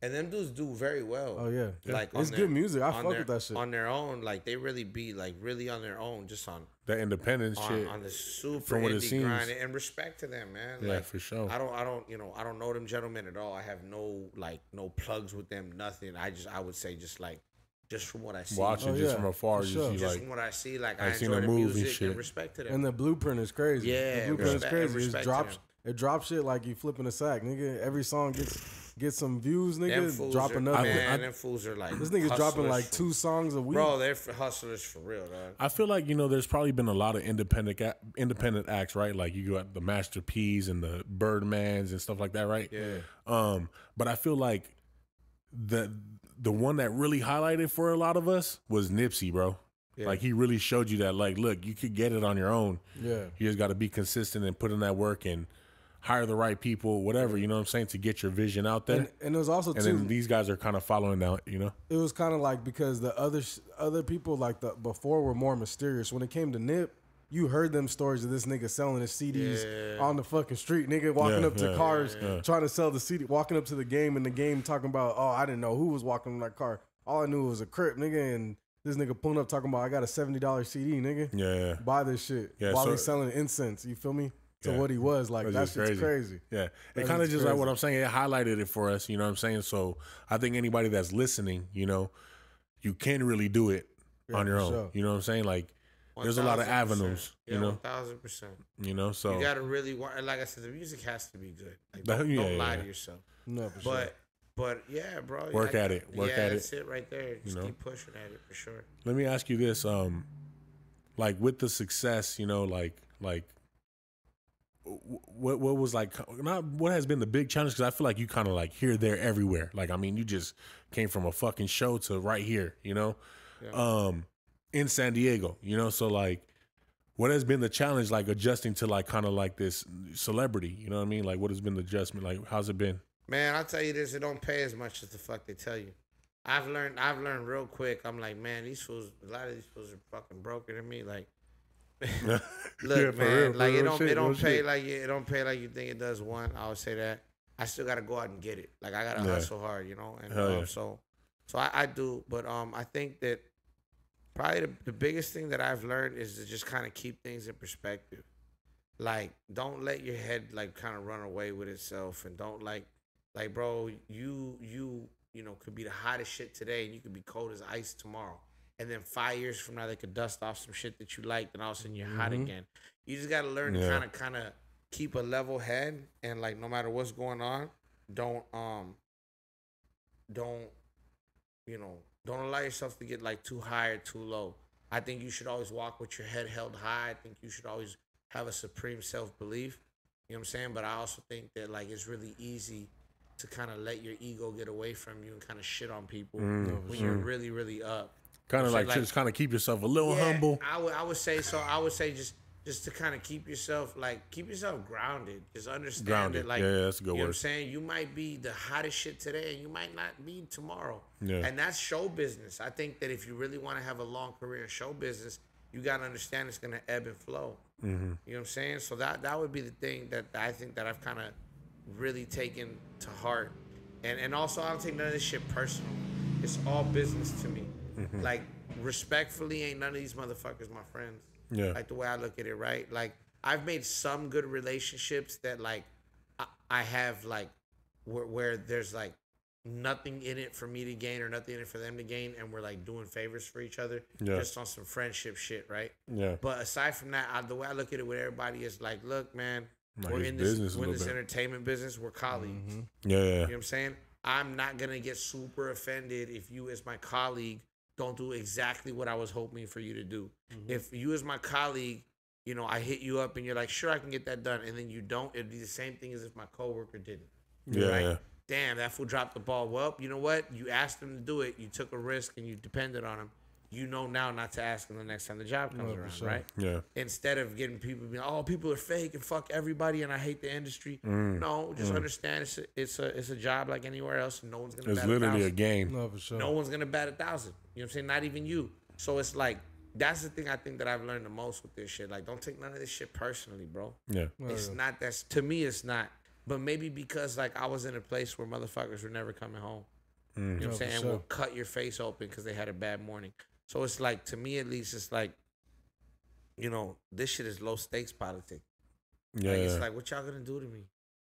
and them dudes do very well. Oh yeah, Like it's on good music. I fuck their- with that shit. on their own. Like they really be like really on their own, just on That independent on, shit. on the super From what it seems. grind. And respect to them, man. yeah, like, for sure. I don't, I don't, you know, I don't know them gentlemen at all. I have no like no plugs with them, nothing. I just, I would say, just like, just from what I see, Watching Oh, just yeah, from afar, for you sure. see just like from what I see, like I I, seen enjoy the the move and music shit. and respect to them. and the blueprint is crazy. Yeah, the blueprint respect- is crazy. It drops. It drops shit like you flipping a sack, nigga. Every song gets gets some views, nigga. fools Drop another. man, I- them fools are like This nigga's dropping like two songs a week. Bro, they're hustlers for real, dog. I feel like you know, there's probably been a lot of independent independent acts, right? Like you got the Master P's and the Birdmans and stuff like that, right? Yeah. Um, but I feel like the the one that really highlighted for a lot of us was Nipsey, bro. Yeah. Like he really showed you that, like, look, you could get it on your own. yeah, You just got to be consistent and put in that work. And hire the right people, whatever. You know what I'm saying to get your vision out there. And, and it was also And too. then these guys are kind of following that, you know. it was kind of like because the other other people like the before were more mysterious. When it came to Nip, you heard them stories of this nigga selling his CDs Yeah. on the fucking street. Nigga walking Yeah, up to yeah, cars trying to sell the CD, walking up to the game in the game talking about, oh, I didn't know who was walking in that car. All I knew was a crip, nigga, and this nigga pulling up talking about I got a seventy dollars CD, nigga. Yeah, Buy this shit Yeah, while so- he's selling incense. You feel me? To what he was like. That's That shit's crazy. Yeah, it kind of just like what I'm saying. It highlighted it for us. You know what I'm saying? So I think anybody that's listening, you know, you can really do it on your own. sure. You know what I'm saying? Like, There's a lot of 1000%. avenues, you know? one thousand percent. you know, so You gotta really want. Like I said, the music has to be good. Like, don't, yeah, don't yeah, lie yeah. to yourself. No, for sure. But but yeah, bro. Work I- at it. Work yeah, at it. That's it right there. Just know? keep pushing at it for sure. let me ask you this: um, like with the success, you know, like like what what was like not what has been the big challenge? Because I feel like you kind of like here, there, everywhere. Like I mean, you just came from a fucking show to right here, you know, Yeah. um, in San Diego, you know. So like, what has been the challenge? Like adjusting to like kind of like this celebrity, you know what I mean? Like, what has been the adjustment? Like, how's it been? Man, I'll tell you this: it don't pay as much as the fuck they tell you. I've learned. I've learned real quick. I'm like, man, these fools. A lot of these fools are fucking broken to me. Like, look, Yeah, man, real, like it don't. shit, it don't pay shit. like it don't pay like you think it does. One, I would say that. I still gotta go out and get it. Like I gotta Yeah. hustle hard, you know. And um, yeah. so, so I, I do. But um, I think that probably the, the biggest thing that I've learned is to just kind of keep things in perspective. Like, don't let your head like kind of run away with itself, and don't like, like, bro, you you you know could be the hottest shit today, and you could be cold as ice tomorrow. And then five years from now, they could dust off some shit that you liked, and all of a sudden you're hot Mhm. again. You just gotta learn to kind of kind of keep a level head, and like no matter what's going on, don't um don't you know don't allow yourself to get like too high or too low. I think you should always walk with your head held high. I think you should always have a supreme self-belief. You know what i'm saying? But i also think that like it's really easy to kind of let your ego get away from you and kind of shit on people Mm, when you're really really up. Kind of So, like, like- just kind of keep yourself a little yeah, humble. I would I would say so. I would say just just to kind of keep yourself like keep yourself grounded. Just understand Grounded. that like Yeah, yeah, that's a good you know what I'm saying. You might be the hottest shit today, and you might not be tomorrow. Yeah. And that's show business. I think that if you really want to have a long career in show business, you gotta understand it's gonna ebb and flow. Mm-hmm. You know what I'm saying? So that that would be the thing that I think that I've kind of really taken to heart, and and also I don't take none of this shit personal. It's all business to me. Mm-hmm. Like respectfully, ain't none of these motherfuckers my friends. Yeah. Like the way I look at it, right? Like I've made some good relationships that like I, I have like where, where there's like nothing in it for me to gain or nothing in it for them to gain, and we're like doing favors for each other, Yeah. just on some friendship shit, right? Yeah. But aside from that, I, the way I look at it with everybody is like, look, man, Like we're in this, business we're in this bit. entertainment business. We're colleagues. Yeah. Yeah. You know what I'm saying? I'm not gonna get super offended if you, as my colleague, don't do exactly what I was hoping for you to do. If you, as my colleague, you know, I hit you up and you're like, sure, I can get that done, and then you don't, it'd be the same thing as if my coworker didn't. Yeah. right? yeah. Damn, that fool dropped the ball. Well, you know what? You asked him to do it. You took a risk and you depended on him. You know now not to ask him the next time the job comes No, for around, right? Yeah. instead of getting people being, oh, people are fake and fuck everybody and I hate the industry. Mm. No, just understand it's a, it's a it's a job like anywhere else. And no one's gonna It's bat literally a a game. no, for sure. No one's gonna bat a thousand. You know what I'm saying? Not even you. So it's like that's the thing I think that I've learned the most with this shit. Like, don't take none of this shit personally, bro. Yeah. No, It's yeah. not that's to me. It's not. But maybe because like I was in a place where motherfuckers were never coming home. You know what I'm mm. for saying? sure. Will cut your face open because they had a bad morning. So it's like to me at least, it's like, you know, this shit is low stakes politics. Yeah. Like yeah. it's like what y'all gonna do to me?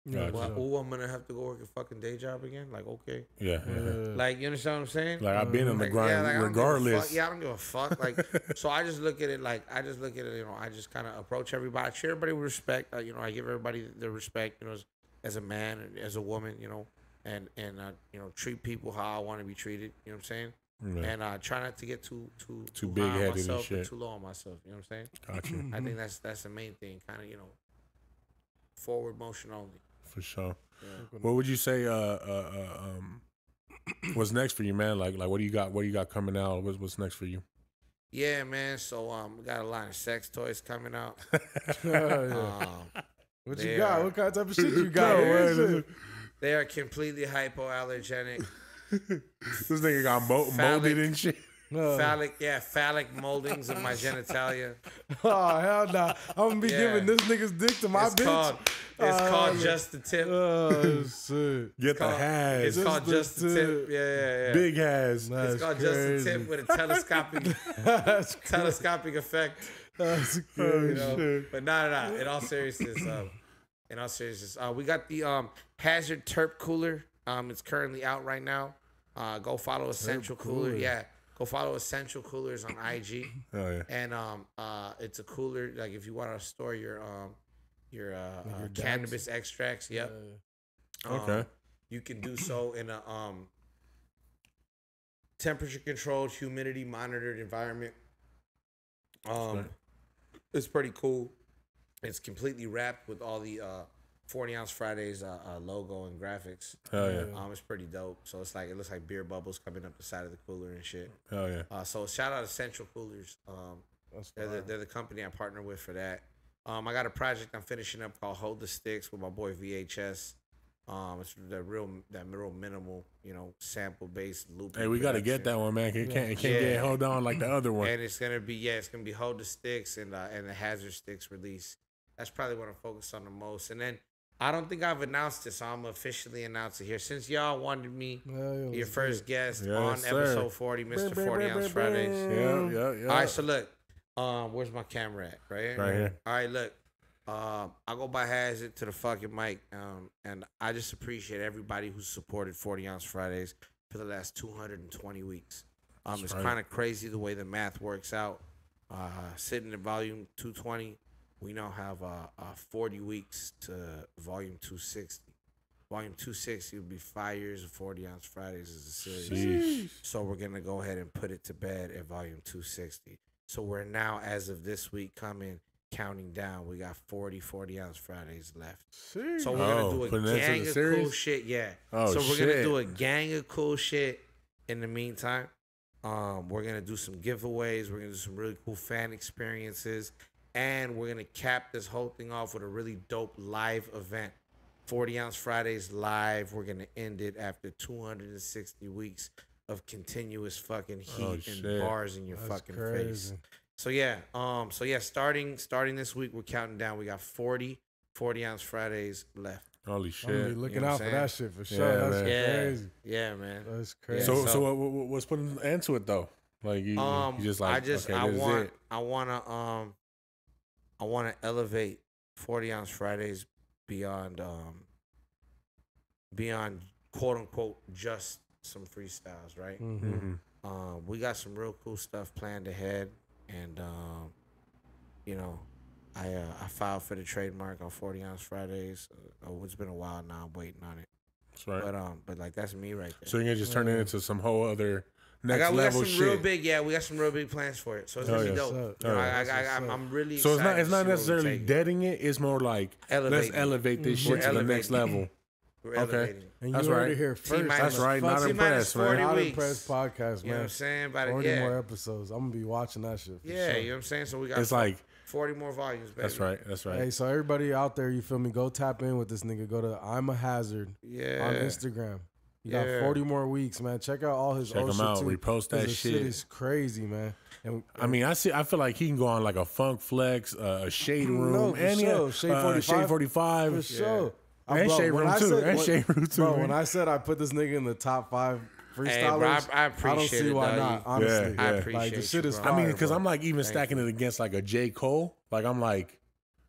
No, Gotcha. Well, oh, I'm gonna have to go work a fucking day job again. Like okay, yeah. yeah. Yeah. like you understand what I'm saying? Like I've been in the Like, grind yeah, like, I don't give a regardless. fuck. Yeah, I don't give a fuck. Like, so I just look at it like I just look at it. You know, I just kind of approach everybody. I treat everybody with respect. Uh, you know, I give everybody the respect. You know, as, as a man and as a woman. You know, and and uh, you know, treat people how I want to be treated. You know what I'm saying? Yeah. And uh, try not to get too too Too high big-headed and myself shit. too low on myself. You know what I'm saying? Gotcha. I think that's that's the main thing. Kind of you know, forward motion only. For sure. Yeah. What would you say? Uh, uh, uh, um, what's next for you, man? Like, like, what do you got? What do you got coming out? What's what's next for you? Yeah, man. So um, we got a lot of sex toys coming out. yeah. Um, What you got? are- What kind of type of shit you got? No, man? man, Shit. They are completely hypoallergenic. This nigga got mo- molded and shit. No. phallic, yeah, phallic moldings of my genitalia. Oh hell nah! I'm gonna be Yeah. giving this nigga's dick to my It's bitch. called, it's Oh, called just the tip. Oh shit! Get the called- has. It's Just called the just the tip. tip. Yeah, yeah, yeah. Big has. That's it's called crazy. just the tip with a telescopic telescopic effect. That's crazy. You know? But no, no, no. In all seriousness, um, in all seriousness, uh, we got the um, Hazerd Terp Cooler. Um, it's currently out right now. Uh, go follow Essential Cooler. Cooler. Yeah, go follow Essential Coolers on IG. Oh yeah. And um, uh, it's a cooler. Like if you want to store your um, your uh, uh your cannabis extracts. Yep. Um, Okay. You can do so in a um temperature controlled, humidity monitored environment. Um it's pretty cool. It's completely wrapped with all the uh 40 ounce Fridays uh, uh, logo and graphics. Hell yeah. Um, it's pretty dope. So it's like it looks like beer bubbles coming up the side of the cooler and shit. Hell yeah. Uh, so shout out to Central Coolers. Um, That's they're the, they're the company I partner with for that. Um, I got a project I'm finishing up called Hold the Sticks with my boy VHS. Um, it's the real that real minimal, you know, sample based loop. Hey, we gotta get that one, man. It can't it can't Yeah. get held on like the other one. And it's gonna be yeah, it's gonna be Hold the Sticks and uh, and the Hazerd Sticks release. That's probably what I'm focused on the most. And then I don't think I've announced it, so I'm officially announcing here. Since y'all wanted me, yeah, your first get guest Yes, on sir. episode 40, Mr. 40 Ounce Fridays. Yeah, yeah, yeah. All right, so look, um, where's my camera at? Right here. Right here. All right, look. Um, I go by Hazerd to the fucking mic, um, and I just appreciate everybody who's supported 40 Ounce Fridays for the last 220 weeks. Um, it's right. kind of crazy the way the math works out. Uh, sitting at volume 220, we now have uh, uh 40 weeks to volume 260. Volume 260 would be five years of 40 Ounce Fridays as a series. Sheesh. So we're gonna go ahead and put it to bed at volume 260. So we're now, as of this week, coming counting down. We got 40 40 ounce Fridays left. So we're Oh, gonna do putting a gang of series? cool shit. Yeah. Oh, so we're shit. gonna do a gang of cool shit. In the meantime, um, we're gonna do some giveaways. We're gonna do some really cool fan experiences, and we're gonna cap this whole thing off with a really dope live event. 40 ounce Fridays live. We're gonna end it after 260 weeks of continuous fucking heat Oh, and shit. bars in your That's fucking face. So yeah, um, so yeah, starting starting this week, we're counting down. We got 40 40 ounce Fridays left. Holy I'm be shit. looking know out for that shit for Yeah, sure. That's man. Yeah, crazy. yeah, man. That's crazy. So so- so what, what, what's putting an end to it though? Like you, Um, you just like I just okay, I this is want it. I want to um I want to elevate 40 ounce Fridays beyond um beyond quote unquote just some freestyles, right? Mhm. Mhm. Um, we got some real cool stuff planned ahead, and um, you know, I uh, I filed for the trademark on 40 ounce Fridays. Uh, oh, it's been a while now. I'm waiting on it, That's right. but um, but like that's me right there. so you're gonna just turn it into some whole other I next got, we got level some shit. real big, yeah. We got some real big plans for it, so it's Oh, gonna be yeah. dope. What's You know, up? I, I, I, I'm up. I'm really so it's not it's not see where we necessarily take it. deading it. It's more like Elevating. let's elevate this We're shit to the next level. We're Okay. elevating. And That's you heard right. here T first. minus- That's right. Not T minus impressed, man. 40 Not weeks. impressed podcast, You know what I'm man. saying? About Forty yeah. more episodes. I'm gonna be watching that shit. For yeah, sure. you know what I'm saying? So we got It's like 40 more volumes, baby. that's right. That's right. Hey, so everybody out there, you feel me? Go tap in with this nigga. Go to I'm a Hazerd Yeah. on Instagram. You Yeah. got 40 more weeks, man. Check out all his Check old him shit out. too, Repost 'cause that shit. shit is crazy, man. And I mean, I see. I feel like he can go on like a funk flex, uh, a shade room, No, and he- sure. Shade uh, 45. Shade forty for five, sure. Uh, and bro, shade room too, said- and when- shade room too. Bro, man. when I said I put this nigga in the top five freestylers, Hey, bro, I, I I don't see it, why dog. not. Honestly, Yeah, I appreciate like the shit you, is bro. I mean, because. I'm like even Thank stacking it against like a J Cole. Like I'm like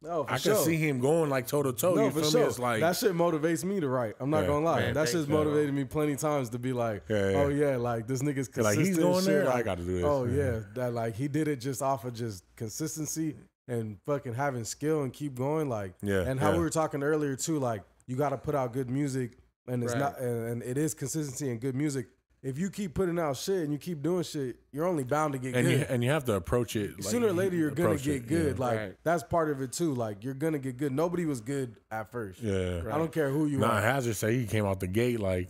no, for I sure. can see him going like toe to toe. No, You for feel sure. me? It's like that shit motivates me to write. I'm not Yeah. gonna lie. Man, that thanks, shit's bro. motivated me plenty times to be like, Yeah, yeah. oh yeah, like this nigga's consistent. like he's going shit, there. like, I got to do this. Oh yeah, that like he did it just off of just consistency and fucking having skill and keep going. Like Yeah, and how yeah. we were talking earlier too. Like you got to put out good music, and it's Right. not and, and it is consistency and good music. If you keep putting out shit and you keep doing shit, you're only bound to get and good. you and you have to approach it. Like, Sooner or later, you're gonna approach get it, good. Yeah. Like Right. that's part of it too. Like you're gonna get good. Nobody was good at first. yeah. I don't care who you Nah, are. Hazerd say he came out the gate like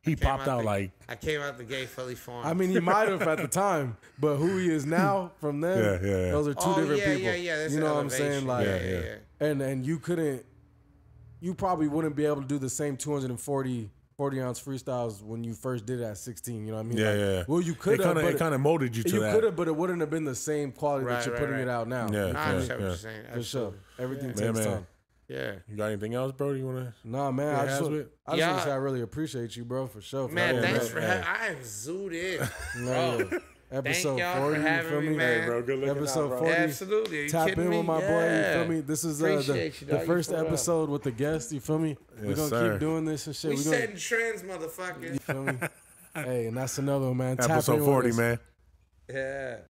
he Came popped out the- like I came out the gate fully formed. I mean, he might have at the time, but who he is now from then, Yeah, yeah, yeah. those are two oh, different yeah, people. yeah, yeah. That's you know what I'm saying? Like, yeah, Yeah, yeah, yeah. yeah. and and you couldn't you probably wouldn't be able to do the same 240 40 ounce freestyles when you first did it at 16. You know what I mean? Yeah, Like, yeah. Well, you could have, kind it kind of molded you to you that. could have, but it wouldn't have been the same quality Right, that you're right, putting right. it out now. Yeah, Nah, I yeah, understand what you're saying. for sure. Everything Yeah. takes Yeah, man. time. Yeah. You got anything else, bro? You want to? Nah, man. I just, has? I just Yeah. want to say I really appreciate you, bro, for sure. for Man, having thanks me. for man. having. I am zoomed in. No, Bro, Episode y'all for 40, you feel me, me? man. Hey, bro, good looking Episode out, bro. 40. Absolutely. Are you Tap kidding in me? with my boy, you feel me? This is uh, the, you, the dog. You first for real. episode with the guest, you feel me? We're gonna keep doing this and shit. We We're gonna, setting trends, motherfuckers. you feel me? hey, and that's another one, man. Tap in Episode with forty, man. Yeah.